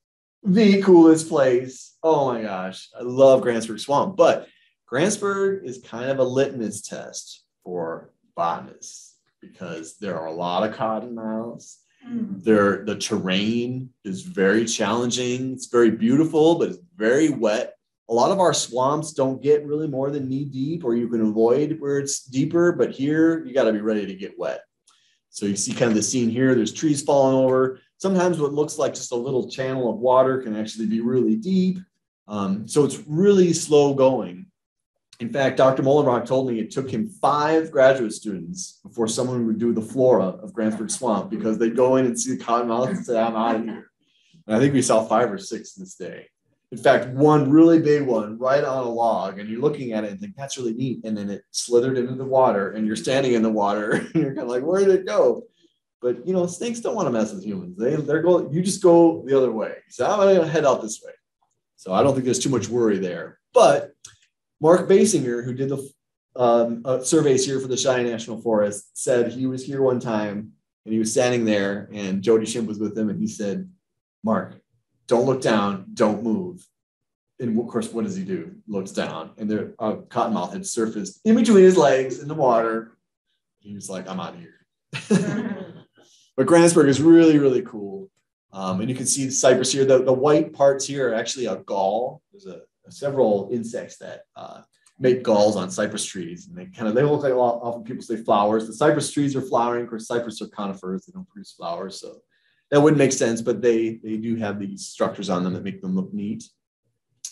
the coolest place. Oh my gosh, I love Grantsburg Swamp. But Grantsburg is kind of a litmus test for botanists because there are a lot of cottonmouths. Mm. There, the terrain is very challenging. It's very beautiful, but it's very wet a lot of our swamps don't get really more than knee deep, or you can avoid where it's deeper. But here, you got to be ready to get wet. So you see kind of the scene here. There's trees falling over. Sometimes what looks like just a little channel of water can actually be really deep. Um, so it's really slow going. In fact, Dr. Mohlenbrock told me it took him five graduate students before someone would do the flora of Grantsburg Swamp because they'd go in and see the cottonmouth and say, I'm out of here. And I think we saw five or six this day in fact, one really big one right on a log, and you're looking at it and think that's really neat. And then it slithered into the water, and you're standing in the water, [LAUGHS] and you're kind of like, where did it go? But you know, snakes don't want to mess with humans. They they're going. You just go the other way. So I'm gonna head out this way. So I don't think there's too much worry there. But Mark Basinger, who did the um, uh, surveys here for the Shawnee National Forest, said he was here one time and he was standing there, and Jody Shimp was with him, and he said, "Mark, don't look down, don't move. And of course, what does he do? Looks down, and there a cottonmouth had surfaced in between his legs in the water. He was like, "I'm out of here." [LAUGHS] but Grantsburg is really, really cool, um, and you can see the cypress here. The, the white parts here are actually a gall. There's a several insects that uh, make galls on cypress trees, and they kind of they look like. Often people say flowers. The cypress trees are flowering. Of course, cypress are conifers; they don't produce flowers, so that wouldn't make sense, but they they do have these structures on them that make them look neat.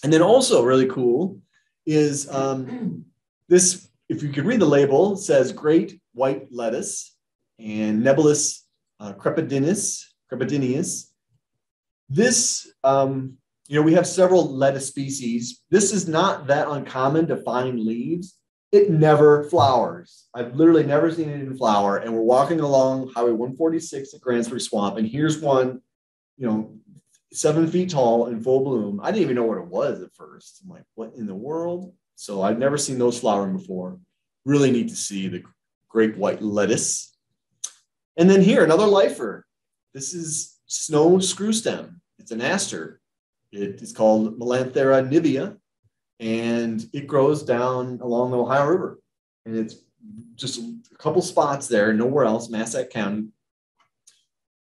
And then also really cool is um, [CLEARS THROAT] this. If you could read the label, says great white lettuce and Nabalus uh, crepidinus, crepidinius. This, um, you know, we have several lettuce species. This is not that uncommon to find leaves it never flowers. I've literally never seen it in flower. And we're walking along Highway 146 at Grantsburg Swamp, and here's one, you know, seven feet tall in full bloom. I didn't even know what it was at first. I'm like, what in the world? So I've never seen those flowering before. Really neat to see the great white lettuce. And then here, another lifer. This is snow screw stem. It's an aster. It is called Melanthera nivea and it grows down along the Ohio River. And it's just a couple spots there, nowhere else, Massac County.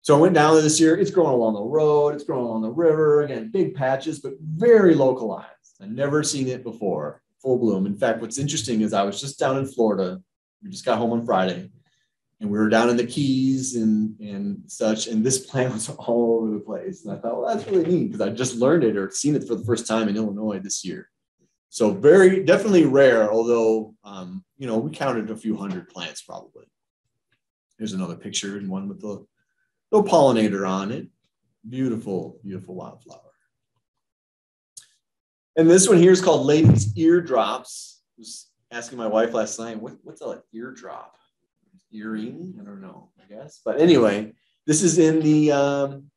So I went down this year. It's growing along the road. It's growing along the river. Again, big patches, but very localized. I've never seen it before, full bloom. In fact, what's interesting is I was just down in Florida. We just got home on Friday, and we were down in the Keys and and such. And this plant [LAUGHS] was all over the place. And I thought, well, that's really neat because I just learned it or seen it for the first time in Illinois this year. So very definitely rare, although um, you know we counted a few hundred plants probably. Here's another picture and one with the little pollinator on it. Beautiful, beautiful wildflower. And this one here is called Lady's Eardrops. I was asking my wife last night, what, what's an eardrop? Earring? I don't know, I guess. But anyway, this is in the um,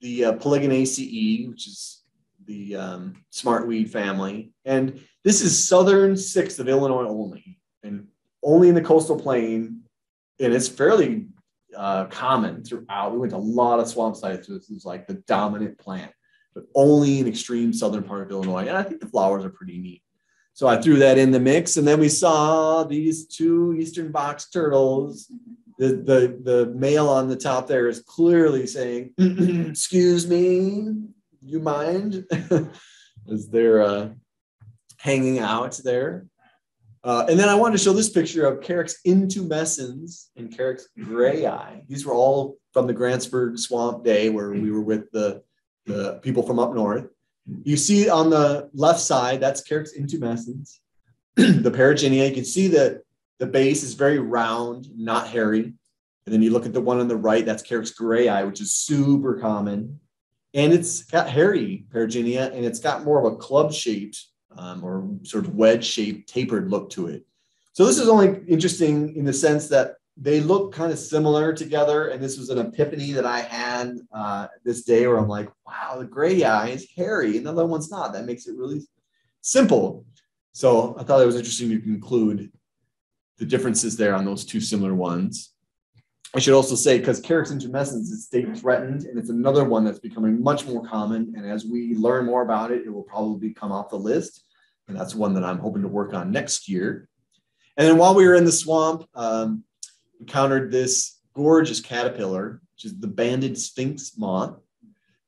the uh, Polygonaceae, which is the um, smartweed family. And this is southern sixth of Illinois only, and only in the coastal plain. And it's fairly uh, common throughout. We went to a lot of swamp sites. This is like the dominant plant, but only in extreme southern part of Illinois. And I think the flowers are pretty neat. So I threw that in the mix, and then we saw these two eastern box turtles. The, the, the male on the top there is clearly saying, [CLEARS THROAT] "Excuse me, you mind?" [LAUGHS] As they're uh, hanging out there. Uh, and then I wanted to show this picture of Carex intumescens and Carex grayi. These were all from the Grantsburg Swamp Day where we were with the, the people from up north. You see on the left side, that's Carex intumescens, [CLEARS THROAT] the perigynia. You can see that the base is very round, not hairy. And then you look at the one on the right, that's Carex grayi, which is super common. And it's got hairy perigynia and it's got more of a club shaped um, or sort of wedge shaped tapered look to it. So this is only interesting in the sense that they look kind of similar together. And this was an epiphany that I had uh, this day where I'm like, wow, the grayi is hairy and the other one's not. That makes it really simple. So I thought it was interesting to conclude the differences there on those two similar ones. I should also say, because Carex intumescens is state threatened, and it's another one that's becoming much more common. And as we learn more about it, it will probably come off the list. And that's one that I'm hoping to work on next year. And then while we were in the swamp, um, encountered this gorgeous caterpillar, which is the banded sphinx moth.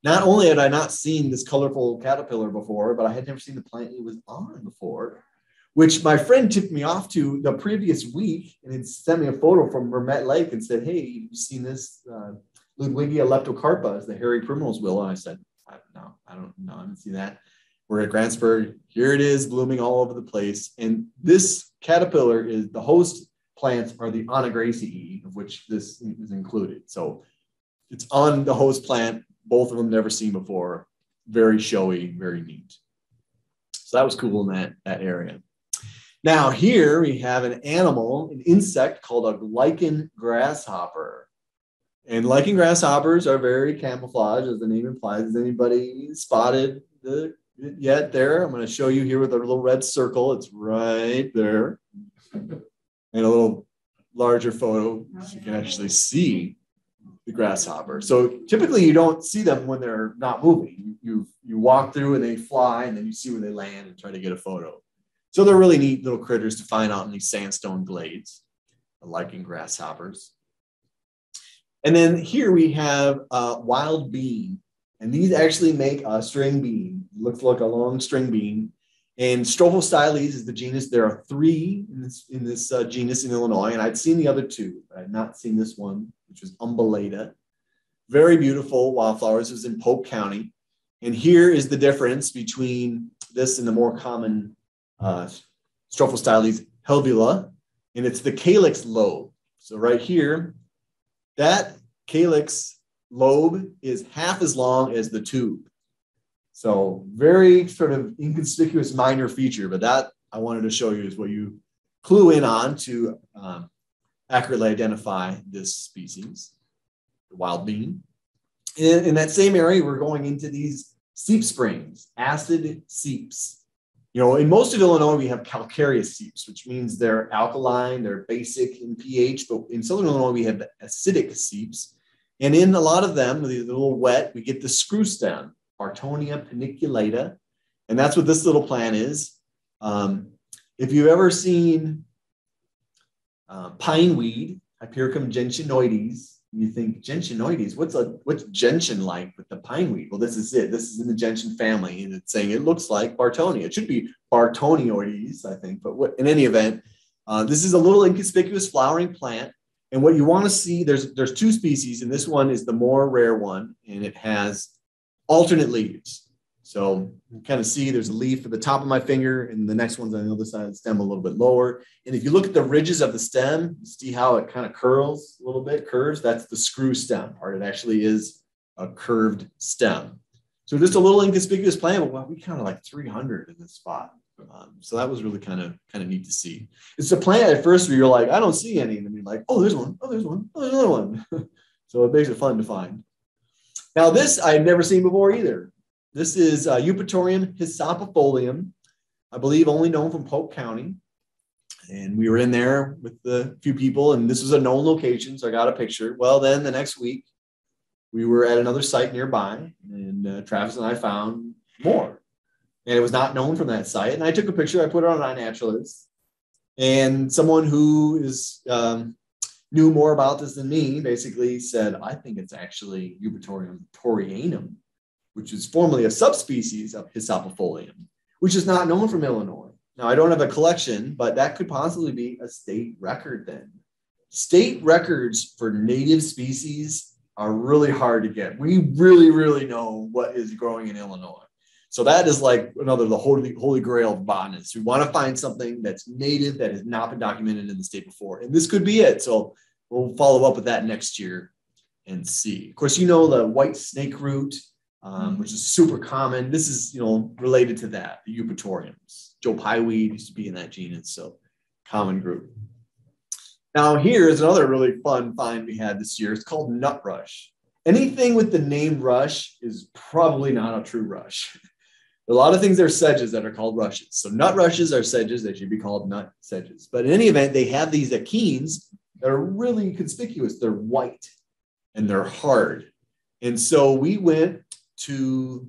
Not only had I not seen this colorful caterpillar before, but I had never seen the plant it was on before which my friend tipped me off to the previous week and had sent me a photo from Mermet Lake and said, Hey, you've seen this? Uh, Ludwigia leptocarpa is the hairy primrose willow. And I said, I, No, I don't know. I haven't seen that. We're at Grantsburg. Here it is, blooming all over the place. And this caterpillar is the host plants are the Onagraceae, of which this is included. So it's on the host plant, both of them never seen before. Very showy, very neat. So that was cool in that, that area. Now, here we have an animal, an insect called a lichen grasshopper. And lichen grasshoppers are very camouflaged, as the name implies. Has anybody spotted the yet there? I'm going to show you here with a little red circle. It's right there. And a little larger photo so you can actually see the grasshopper. So typically you don't see them when they're not moving. You, you walk through and they fly and then you see where they land and try to get a photo. So they're really neat little critters to find out in these sandstone glades, lichen grasshoppers. And then here we have uh, wild bean. And these actually make a string bean. looks like a long string bean. And Strophostyles is the genus. There are three in this, in this uh, genus in Illinois, and I'd seen the other two, but I'd not seen this one, which was umbellata. Very beautiful wildflowers. It was in Pope County. And here is the difference between this and the more common uh, Strophostyles helvola, and it's the calyx lobe. So right here, that calyx lobe is half as long as the tube. So very sort of inconspicuous minor feature, but that I wanted to show you is what you clue in on to um, accurately identify this species, the wild bean. In, in that same area, we're going into these seep springs, acid seeps. You know, in most of Illinois, we have calcareous seeps, which means they're alkaline, they're basic in pH. But in Southern Illinois, we have acidic seeps. And in a lot of them, they're a little wet, we get the screw stem, Bartonia paniculata. And that's what this little plant is. Um, if you've ever seen uh, pine weed, Hypericum gentianoides, you think gentianoides, what's a what's gentian like with the pine weed? Well, this is it. This is in the gentian family, and it's saying it looks like Bartonia. It should be Bartonioides, I think. But what, in any event, uh, this is a little inconspicuous flowering plant. And what you want to see, there's there's two species, and this one is the more rare one, and it has alternate leaves. So you kind of see there's a leaf at the top of my finger, and the next one's on the other side of the stem a little bit lower. And if you look at the ridges of the stem, see how it kind of curls a little bit, curves. That's the screw stem part. It actually is a curved stem. So just a little inconspicuous plant, but well, we counted like 300 in this spot. Um, so that was really kind of kind of neat to see. It's a plant at first where you're like, I don't see any, and then you're like, oh, there's one, oh, there's one, oh, there's another one. [LAUGHS] so it makes it fun to find. Now this I had never seen before either. This is uh, Eupatorium hyssopifolium, I believe only known from Pope County. And we were in there with a few people, and this was a known location, so I got a picture. Well, then the next week, we were at another site nearby, and uh, Travis and I found more. And it was not known from that site. And I took a picture, I put it on iNaturalist. And someone who is um, knew more about this than me basically said, I think it's actually Eupatorium torreyanum which is formerly a subspecies of Hyssopifolium, which is not known from Illinois. Now, I don't have a collection, but that could possibly be a state record then. State records for native species are really hard to get. We really, really know what is growing in Illinois. So that is like another the holy holy grail of botanists. We want to find something that's native that has not been documented in the state before, and this could be it. So we'll follow up with that next year and see. Of course, you know the white snake root um, which is super common. This is, you know, related to that, the eupatoriums. Joe Pyeweed used to be in that genus, so common group. Now here's another really fun find we had this year. It's called nut rush. Anything with the name rush is probably not a true rush. [LAUGHS] a lot of things are sedges that are called rushes. So nut rushes are sedges. They should be called nut sedges. But in any event, they have these achenes that are really conspicuous. They're white and they're hard. And so we went to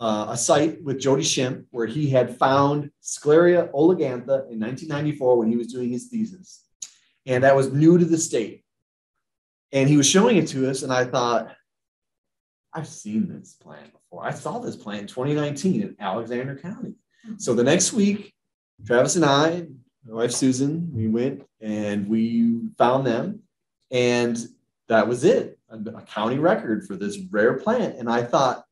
uh, a site with Jody Shimp where he had found Scleria oligantha in 1994 when he was doing his thesis. And that was new to the state. And he was showing it to us, and I thought, I've seen this plant before. I saw this plant in 2019 in Alexander County. So the next week, Travis and I, my wife Susan, we went and we found them. And that was it a, county record for this rare plant. And I thought,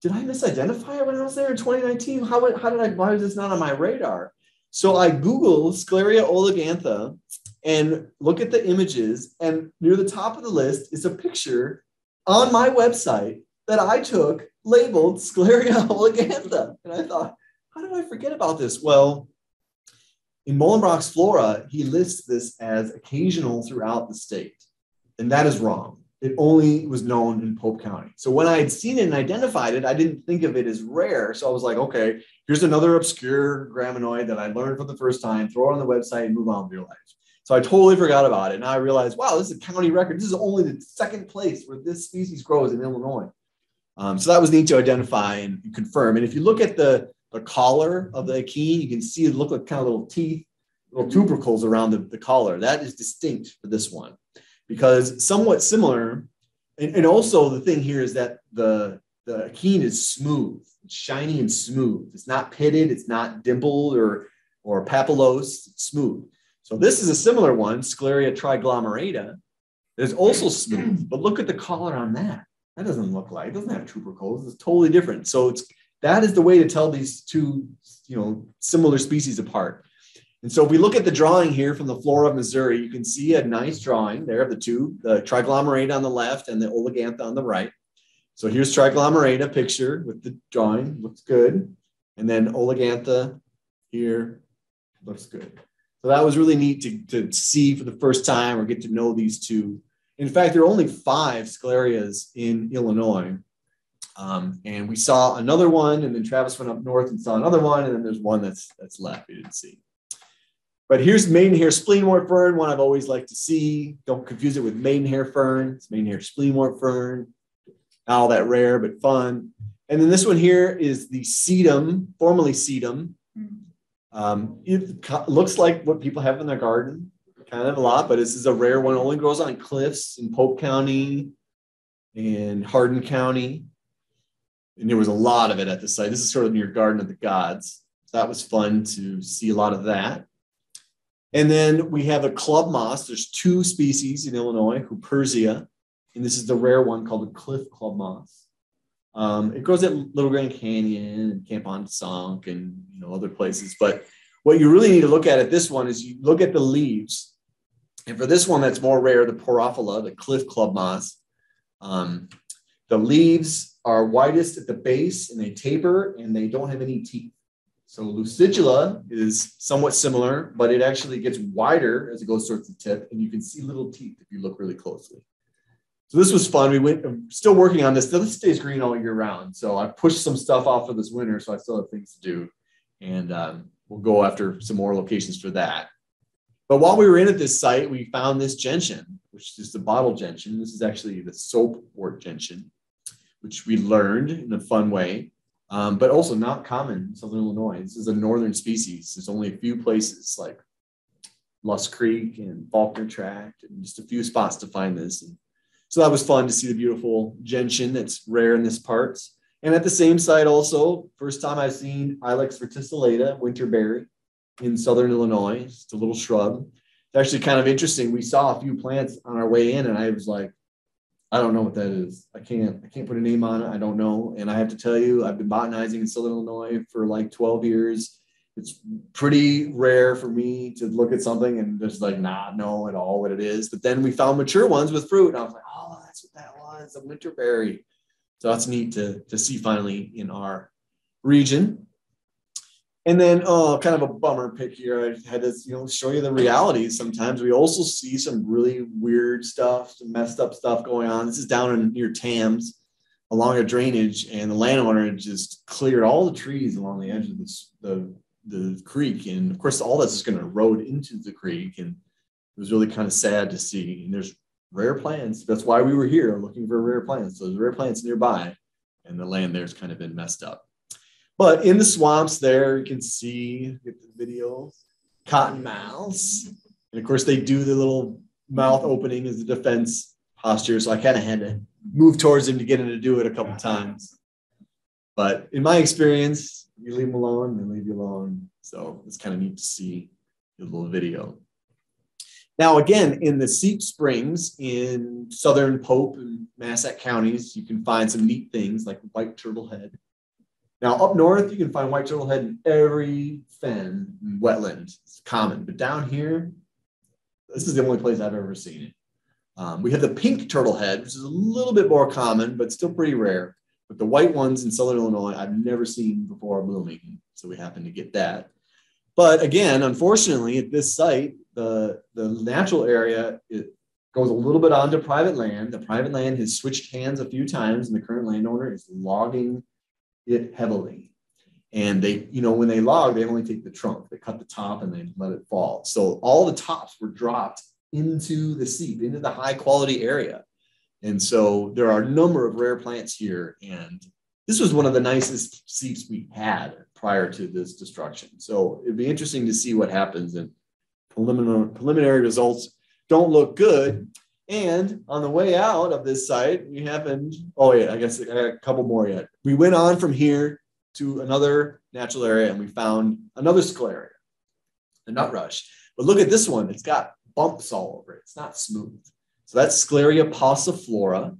did I misidentify it when I was there in 2019? How, how did I, why was this not on my radar? So I Google Scleria oligantha and look at the images. And near the top of the list is a picture on my website that I took labeled Scleria oligantha. [LAUGHS] And I thought, how did I forget about this? Well, in Mohlenbrock's Flora, he lists this as occasional throughout the state. And that is wrong. It only was known in Pope County. So when I had seen it and identified it, I didn't think of it as rare. So I was like, okay, here's another obscure graminoid that I learned for the first time, throw it on the website and move on with your life. So I totally forgot about it. And I realized, wow, this is a county record. This is only the second place where this species grows in Illinois. Um, so that was neat to identify and confirm. And if you look at the, the collar of the achene, you can see it look like kind of little teeth, little tubercles around the, the collar. That is distinct for this one because somewhat similar. And, and also the thing here is that the the achene is smooth, it's shiny and smooth. It's not pitted, it's not dimpled or or papillose, it's smooth. So this is a similar one, Scleria triglomerata. It's also smooth, but look at the collar on that. That doesn't look like it doesn't have tubercles. It's totally different. So it's that is the way to tell these two, you know, similar species apart. And so if we look at the drawing here from the Flora of Missouri, you can see a nice drawing there of the two, the triglomerata on the left and the oligantha on the right. So here's triglomerata picture with the drawing, looks good. And then oligantha here looks good. So that was really neat to, to see for the first time or get to know these two. In fact, there are only five sclerias in Illinois. Um, and we saw another one, and then Travis went up north and saw another one, and then there's one that's that's left we didn't see. But here's maidenhair spleenwort fern, one I've always liked to see. Don't confuse it with maidenhair fern. It's maidenhair spleenwort fern. Not all that rare, but fun. And then this one here is the sedum, formerly sedum. Um, it looks like what people have in their garden, kind of a lot, but this is a rare one. It Only grows on cliffs in Pope County and Hardin County. And there was a lot of it at the site. This is sort of near Garden of the Gods. So that was fun to see a lot of that. And then we have a club moss. There's two species in Illinois, Huperzia, and this is the rare one called the cliff club moss. Um, it grows at Little Grand Canyon and Camp on and you know other places. But what you really need to look at at this one is you look at the leaves. And for this one that's more rare, the porophila, the cliff club moss, um, the leaves are widest at the base and they taper and they don't have any teeth. So lucidula is somewhat similar, but it actually gets wider as it goes towards the tip, and you can see little teeth if you look really closely. So this was fun. We went I'm still working on this. This stays green all year round. So I pushed some stuff off for this winter, so I still have things to do, and um, we'll go after some more locations for that. But while we were in at this site, we found this gentian, which is the bottle gentian. This is actually the soapwort gentian, which we learned in a fun way um, but also not common in Southern Illinois. This is a northern species. There's only a few places like Lost Creek and Faulkner Tract, and just a few spots to find this. And so that was fun to see the beautiful gentian that's rare in this part. And at the same site, also, first time I've seen Ilex verticillata, winterberry, in Southern Illinois. It's a little shrub. It's actually kind of interesting. We saw a few plants on our way in, and I was like, I don't know what that is. I can't I can't put a name on it. I don't know. And I have to tell you, I've been botanizing in Southern Illinois for like 12 years. It's pretty rare for me to look at something and just like not know at all what it is. But then we found mature ones with fruit, and I was like, oh, that's what that was, a winterberry. So that's neat to, to see finally in our region. And then, oh, kind of a bummer pick here. I had to, you know, show you the realities. Sometimes we also see some really weird stuff, some messed up stuff going on. This is down in near Tamms, along a drainage, and the landowner just cleared all the trees along the edge of this, the the creek, and of course, all that's just going to erode into the creek, and it was really kind of sad to see. And there's rare plants. That's why we were here looking for rare plants. So there's rare plants nearby, and the land there's kind of been messed up. But in the swamps there, you can see, get the video, cottonmouths. And of course, they do the little mouth opening as a defense posture. So I kind of had to move towards him to get him to do it a couple times. But in my experience, you leave them alone, they leave you alone. So it's kind of neat to see the little video. Now, again, in the Seep Springs in southern Pope and Massac counties, you can find some neat things like white turtle head. Now, up north, you can find white turtlehead in every fen wetland. It's common. But down here, this is the only place I've ever seen it. Um, we have the pink turtlehead, which is a little bit more common, but still pretty rare. But the white ones in Southern Illinois, I've never seen before blooming. So we happen to get that. But again, unfortunately, at this site, the, the natural area it goes a little bit onto private land. The private land has switched hands a few times, and the current landowner is logging it heavily. And they, you know, when they log, they only take the trunk, they cut the top and they let it fall. So all the tops were dropped into the seep, into the high quality area. And so there are a number of rare plants here. And this was one of the nicest seeps we had prior to this destruction. So it'd be interesting to see what happens. And preliminary, preliminary results don't look good. And on the way out of this site, we happened, oh, yeah, I guess a couple more yet. We went on from here to another natural area and we found another scleria, the nut rush. But look at this one, it's got bumps all over it, it's not smooth. So that's Scleria pauciflora,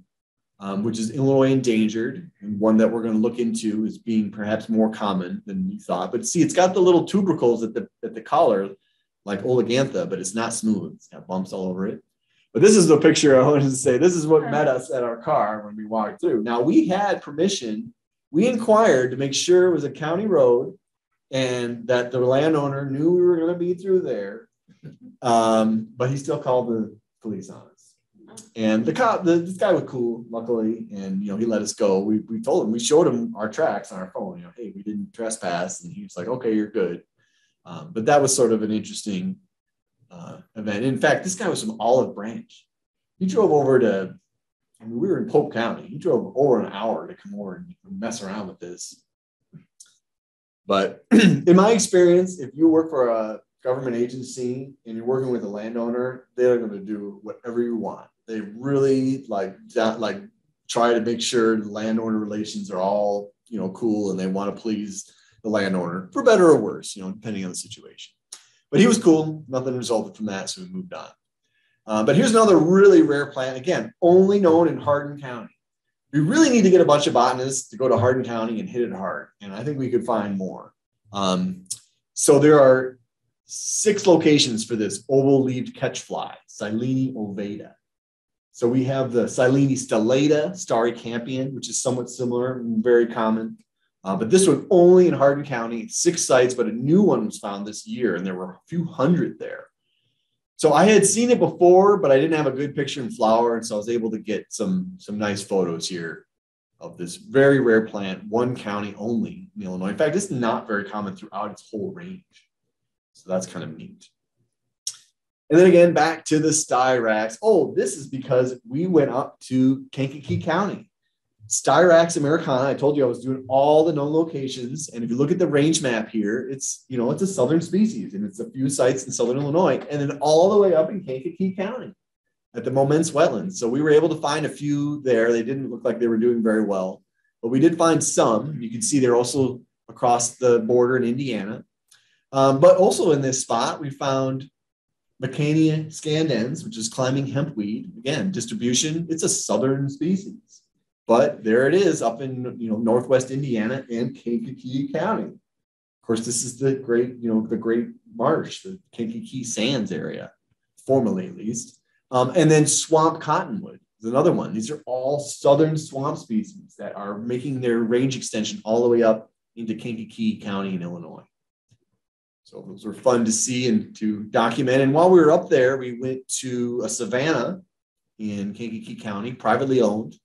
um, which is Illinois endangered, and one that we're going to look into as being perhaps more common than you thought. But see, it's got the little tubercles at the at the collar, like oligantha, but it's not smooth. It's got bumps all over it. But this is the picture I wanted to say. This is what met us at our car when we walked through. Now we had permission. We inquired to make sure it was a county road and that the landowner knew we were going to be through there. Um, but he still called the police on us. And the cop, the, this guy was cool, luckily, and you know he let us go. We, we told him, we showed him our tracks on our phone. You know, hey, we didn't trespass, and he was like, okay, you're good. Um, but that was sort of an interesting uh, event. In fact, this guy was from Olive Branch. He drove over to, I mean, we were in Pope County. He drove over an hour to come over and mess around with this. But [CLEARS THROAT] in my experience, if you work for a government agency and you're working with a landowner, they're going to do whatever you want. They really like that, like try to make sure the landowner relations are all you know cool and they want to please the landowner for better or worse, you know, depending on the situation. But he was cool. Nothing resulted from that, so we moved on. Uh, but here's another really rare plant. Again, only known in Hardin County. We really need to get a bunch of botanists to go to Hardin County and hit it hard. And I think we could find more. Um, so there are six locations for this oval-leaved catchfly, Silene ovata. So we have the Silene stellata, starry campion, which is somewhat similar and very common. Uh, but this one only in Hardin County, six sites, but a new one was found this year, and there were a few hundred there. So I had seen it before, but I didn't have a good picture in flower, and so I was able to get some some nice photos here of this very rare plant, one county only in Illinois. In fact, it's not very common throughout its whole range. So that's kind of neat. And then again, back to the Styrax. Oh, this is because we went up to Kankakee County. Styrax americana, I told you I was doing all the known locations. And if you look at the range map here, it's, you know, it's a southern species and it's a few sites in southern Illinois and then all the way up in Kankakee County at the Momence wetlands. So we were able to find a few there. They didn't look like they were doing very well, but we did find some. You can see they're also across the border in Indiana. Um, but also in this spot, we found Mikania scandens, which is climbing hempweed. Again, distribution, it's a southern species. But there it is up in you know northwest Indiana and Kankakee County. Of course, this is the great, you know, the great marsh, the Kankakee Sands area, formerly at least. Um, and then swamp cottonwood is another one. These are all southern swamp species that are making their range extension all the way up into Kankakee County in Illinois. So those were fun to see and to document. And while we were up there, we went to a savanna in Kankakee County, privately owned.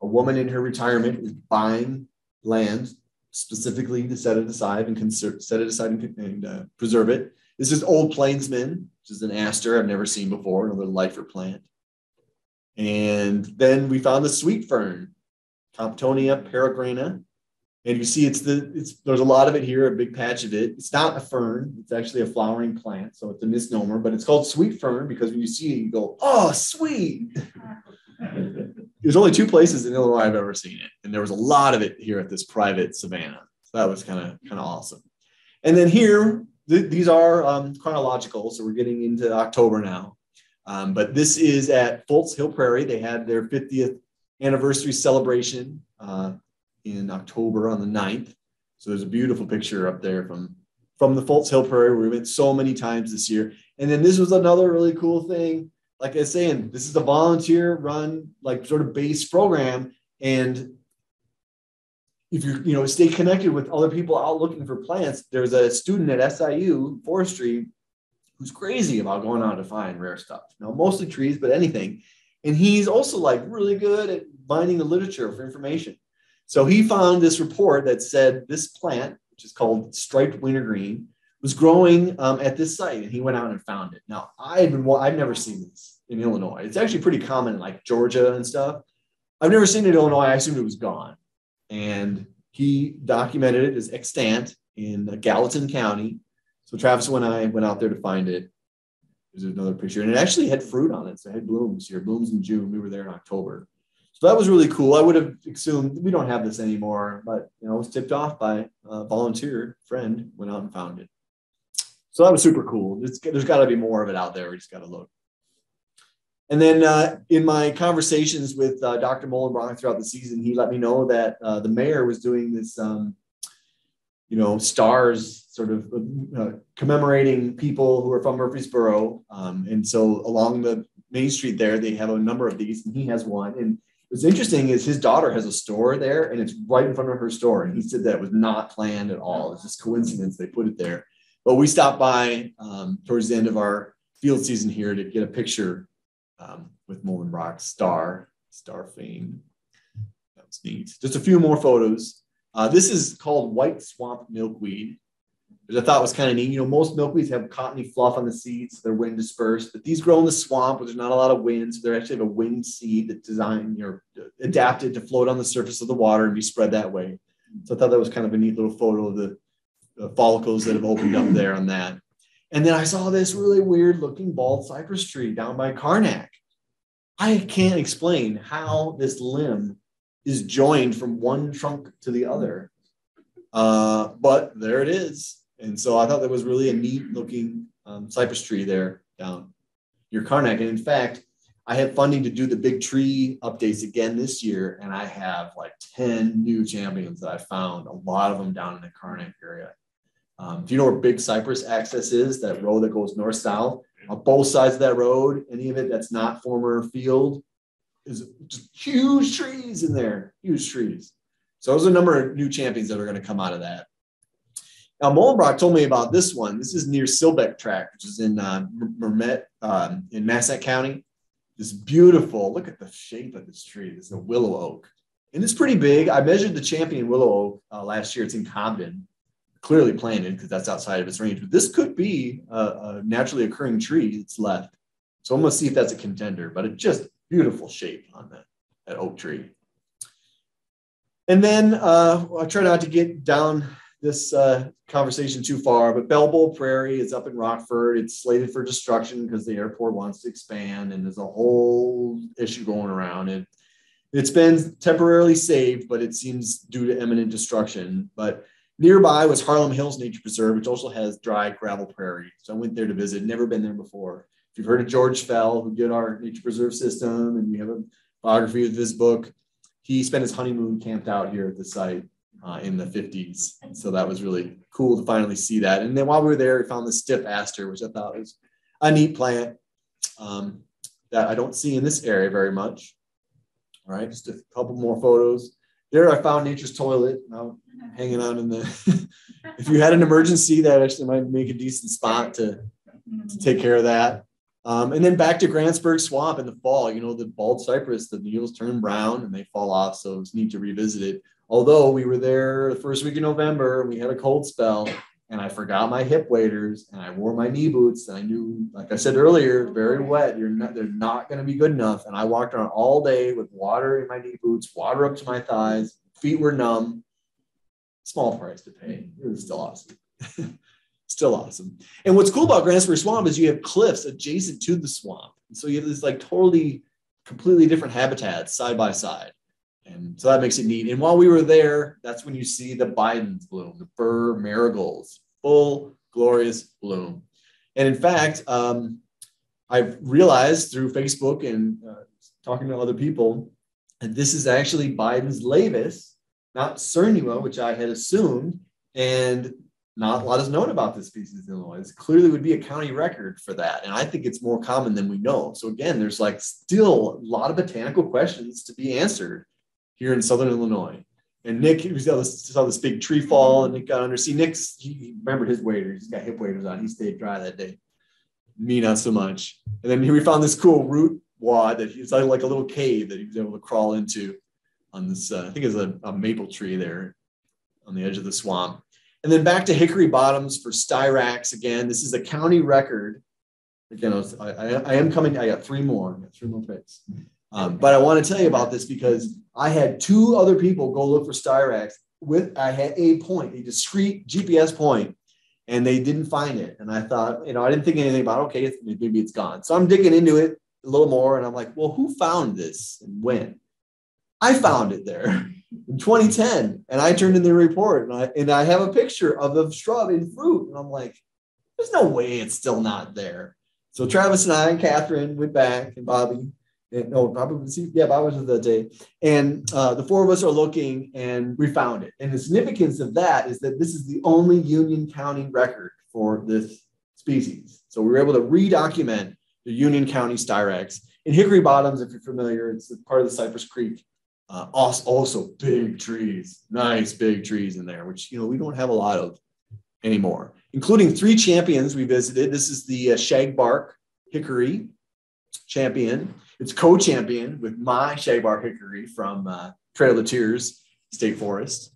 A woman in her retirement is buying land specifically to set it aside and conser- set it aside and, and uh, preserve it. This is Old Plainsman, which is an aster I've never seen before, another lifer plant. And then we found the sweet fern, Comptonia peregrina. And you see it's the it's there's a lot of it here, a big patch of it. It's not a fern, it's actually a flowering plant, so it's a misnomer, but it's called sweet fern because when you see it, you go, oh, sweet. [LAUGHS] There's only two places in Illinois I've ever seen it, and there was a lot of it here at this private savanna. So that was kind of kind of awesome. And then here th- these are um, chronological, so we're getting into October now. Um, but this is at Fults Hill Prairie. They had their 50th anniversary celebration uh, in October on the 9th. So there's a beautiful picture up there from from the Fults Hill Prairie where we went so many times this year. And then this was another really cool thing. Like I was saying, this is a volunteer run, like sort of base program. And if you you know stay connected with other people out looking for plants, there's a student at SIU forestry who's crazy about going out to find rare stuff. Now, mostly trees, but anything. And he's also like really good at finding the literature for information. So he found this report that said this plant, which is called striped wintergreen, was growing um, at this site, and he went out and found it. Now, I've been I've never seen this in Illinois. It's actually pretty common in like Georgia and stuff. I've never seen it in Illinois. I assumed it was gone and he documented it as extant in Gallatin County. So Travis and I went out there to find it. There's another picture, and it actually had fruit on it. So it had blooms here, blooms in June. We were there in October. So that was really cool. I would have assumed we don't have this anymore, but you know, it was tipped off by a volunteer friend, went out and found it. So that was super cool. It's, there's got to be more of it out there. We just got to look. And then uh, in my conversations with uh, Dr. Mohlenbrock throughout the season, he let me know that uh, the mayor was doing this, um, you know, stars sort of uh, commemorating people who are from Murphysboro. Um, and so along the main street there, they have a number of these, and he has one. And what's interesting is his daughter has a store there, and it's right in front of her store. And he said that it was not planned at all. It's just coincidence they put it there. But we stopped by um, towards the end of our field season here to get a picture um, with Mohlenbrock's star, star fame. That was neat. Just a few more photos. Uh, this is called white swamp milkweed, which I thought was kind of neat. You know, most milkweeds have cottony fluff on the seeds, so they're wind dispersed, but these grow in the swamp where there's not a lot of wind. So they're actually have a wind seed that's designed or adapted to float on the surface of the water and be spread that way. So I thought that was kind of a neat little photo of the follicles that have opened up there on that. And then I saw this really weird looking bald cypress tree down by Karnak. I can't explain how this limb is joined from one trunk to the other. Uh, but there it is. And so I thought that was really a neat looking um, cypress tree there down near Karnak. And in fact, I have funding to do the big tree updates again this year, and I have like 10 new champions that I found, a lot of them down in the Karnak area. Um, do you know where Big Cypress Access is? That road that goes north south on both sides of that road. Any of it that's not former field is just huge trees in there, huge trees. So there's a number of new champions that are going to come out of that. Now Mohlenbrock told me about this one. This is near Sielbeck Track, which is in uh, Mermet um, in Massac County. This beautiful. Look at the shape of this tree. It's a willow oak, and it's pretty big. I measured the champion willow oak uh, last year. It's in Cobden, clearly planted because that's outside of its range. But this could be a, a naturally occurring tree that's left. So I'm going to see if that's a contender. But it's just beautiful shape on that, that oak tree. And then uh, I try not to get down this uh, conversation too far, but Bell Bowl Prairie is up in Rockford. It's slated for destruction because the airport wants to expand, and there's a whole issue going around. It it's been temporarily saved, but it seems due to imminent destruction. But Nearby was Harlem Hills Nature Preserve, which also has dry gravel prairie. So I went there to visit, never been there before. If you've heard of George Fell, who did our nature preserve system, and we have a biography of his book, he spent his honeymoon camped out here at the site uh, in the 50s. And so that was really cool to finally see that. And then while we were there, we found the stiff aster, which I thought was a neat plant um, that I don't see in this area very much. All right, just a couple more photos. There, I found nature's toilet. Now hanging out in the. [LAUGHS] if you had an emergency, that actually might make a decent spot to, to take care of that. Um, and then back to Grantsburg Swamp in the fall. You know, the bald cypress, the needles turn brown and they fall off, so it's neat to revisit it. Although we were there the first week of November, we had a cold spell, and I forgot my hip waders and I wore my knee boots. And I knew, like I said earlier, very wet. You're not, they're not going to be good enough. And I walked around all day with water in my knee boots, water up to my thighs, feet were numb small price to pay. It was still awesome. [LAUGHS] still awesome. And what's cool about Grantsburg Swamp is you have cliffs adjacent to the swamp. so you have this like totally, completely different habitats side by side. And so that makes it neat. And while we were there, that's when you see the Bidens bloom, the bur marigolds, full glorious bloom. And in fact, um, I've realized through Facebook and uh, talking to other people that this is actually Bidens laevis, not Cernua, which I had assumed, and not a lot is known about this species in Illinois. Clearly would be a county record for that. And I think it's more common than we know. So again, there's like still a lot of botanical questions to be answered here in Southern Illinois. And Nick, we saw this, saw this big tree fall and Nick got under. See, Nick's, he remembered his waders. He's got hip waders on. He stayed dry that day. Me, not so much. And then we found this cool root wad that he's like a little cave that he was able to crawl into on this, uh, I think it's a, a, maple tree there on the edge of the swamp. And then back to Hickory Bottoms for Styrax again. This is a county record. Again, I, was, I, I, am coming, I got three more, I got three more picks. Um, but I want to tell you about this because I had two other people go look for Styrax with, I had a point, a discrete GPS point, and they didn't find it. And I thought, you know, I didn't think anything about, okay, maybe it's gone. So I'm digging into it a little more and I'm like, well, who found this and when? I found it there in 2010 and I turned in the report and I, and I have a picture of the shrub in fruit. And I'm like, there's no way it's still not there. So Travis and I and Catherine went back and Bobby, and, no, Bobby was, yeah, Bobby was that day. And uh, the four of us are looking and we found it. And the significance of that is that this is the only Union County record for this species. So we were able to redocument the Union County Styrax. In Hickory Bottoms, if you're familiar, it's part of the Cypress Creek uh, also, big trees, nice big trees in there, which you know we don't have a lot of anymore, including three champions we visited. This is the uh, shagbark hickory champion. It's co-champion with my shagbark hickory from uh, Trail of Tears State Forest.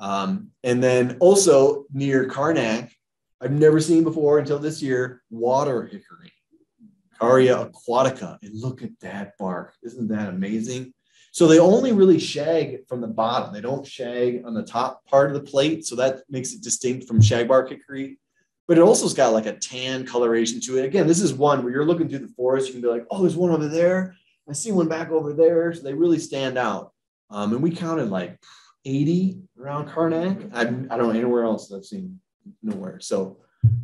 Um, and then also near Karnak, I've never seen before until this year, water hickory, Carya aquatica. And look at that bark. Isn't that amazing? So they only really shag from the bottom. They don't shag on the top part of the plate. So that makes it distinct from shagbark hickory. But it also's got like a tan coloration to it. Again, this is one where you're looking through the forest. You can be like, oh, there's one over there. I see one back over there. So they really stand out. Um, and we counted like 80 around Karnak. I, I don't know anywhere else I've seen nowhere. So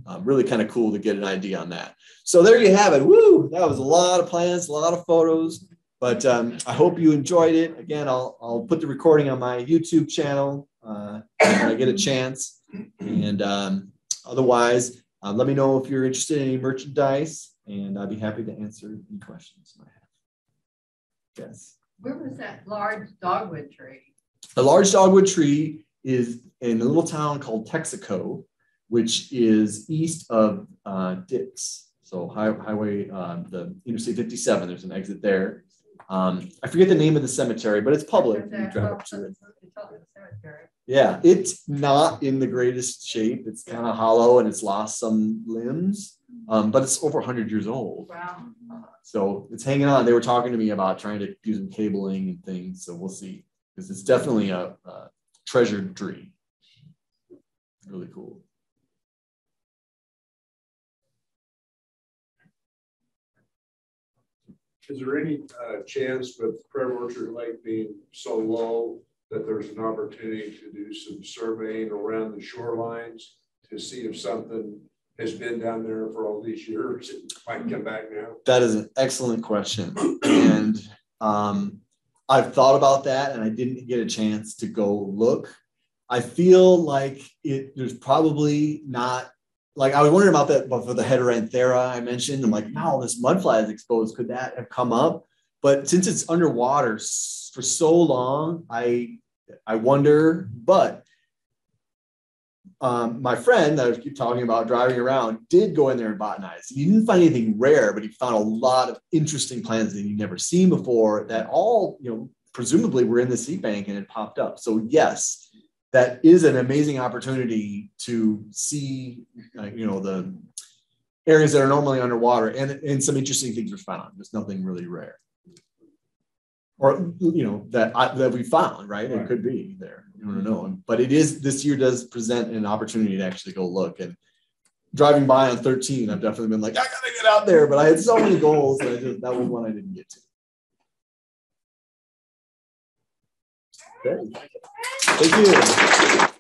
um, really kind of cool to get an idea on that. So there you have it. Woo! That was a lot of plants, a lot of photos. But um, I hope you enjoyed it. Again, I'll, I'll put the recording on my YouTube channel uh, when I get a chance. And um, otherwise, uh, let me know if you're interested in any merchandise, and I'd be happy to answer any questions you might have. Yes. Where was that large dogwood tree? The large dogwood tree is in a little town called Texaco, which is east of uh, Dix. So high, highway, uh, the Interstate 57, there's an exit there. Um, I forget the name of the cemetery, but it's public. You drive up to it. Yeah, it's not in the greatest shape. It's kind of hollow and it's lost some limbs, um, but it's over 100 years old. Wow. So it's hanging on. They were talking to me about trying to do some cabling and things. So we'll see because it's definitely a, a treasured tree. Really cool. Is there any uh, chance with Crab Orchard Lake being so low that there's an opportunity to do some surveying around the shorelines to see if something has been down there for all these years and might come back now? That is an excellent question. and um, I've thought about that and I didn't get a chance to go look. I feel like it there's probably not like I was wondering about that, but for the Heteranthera I mentioned, I'm like, wow, this mudfly is exposed. Could that have come up? But since it's underwater for so long, I I wonder. But um, my friend that I keep talking about driving around did go in there and botanize. He didn't find anything rare, but he found a lot of interesting plants that he'd never seen before that all, you know, presumably were in the seed bank and it popped up. So yes, that is an amazing opportunity to see, uh, you know, the areas that are normally underwater, and and some interesting things are found. There's nothing really rare, or you know that I, that we found. Right? right, it could be there. You don't know, but it is this year does present an opportunity to actually go look and. Driving by on 13, I've definitely been like, I gotta get out there, but I had so many goals that I just, that was one I didn't get to. Thank you.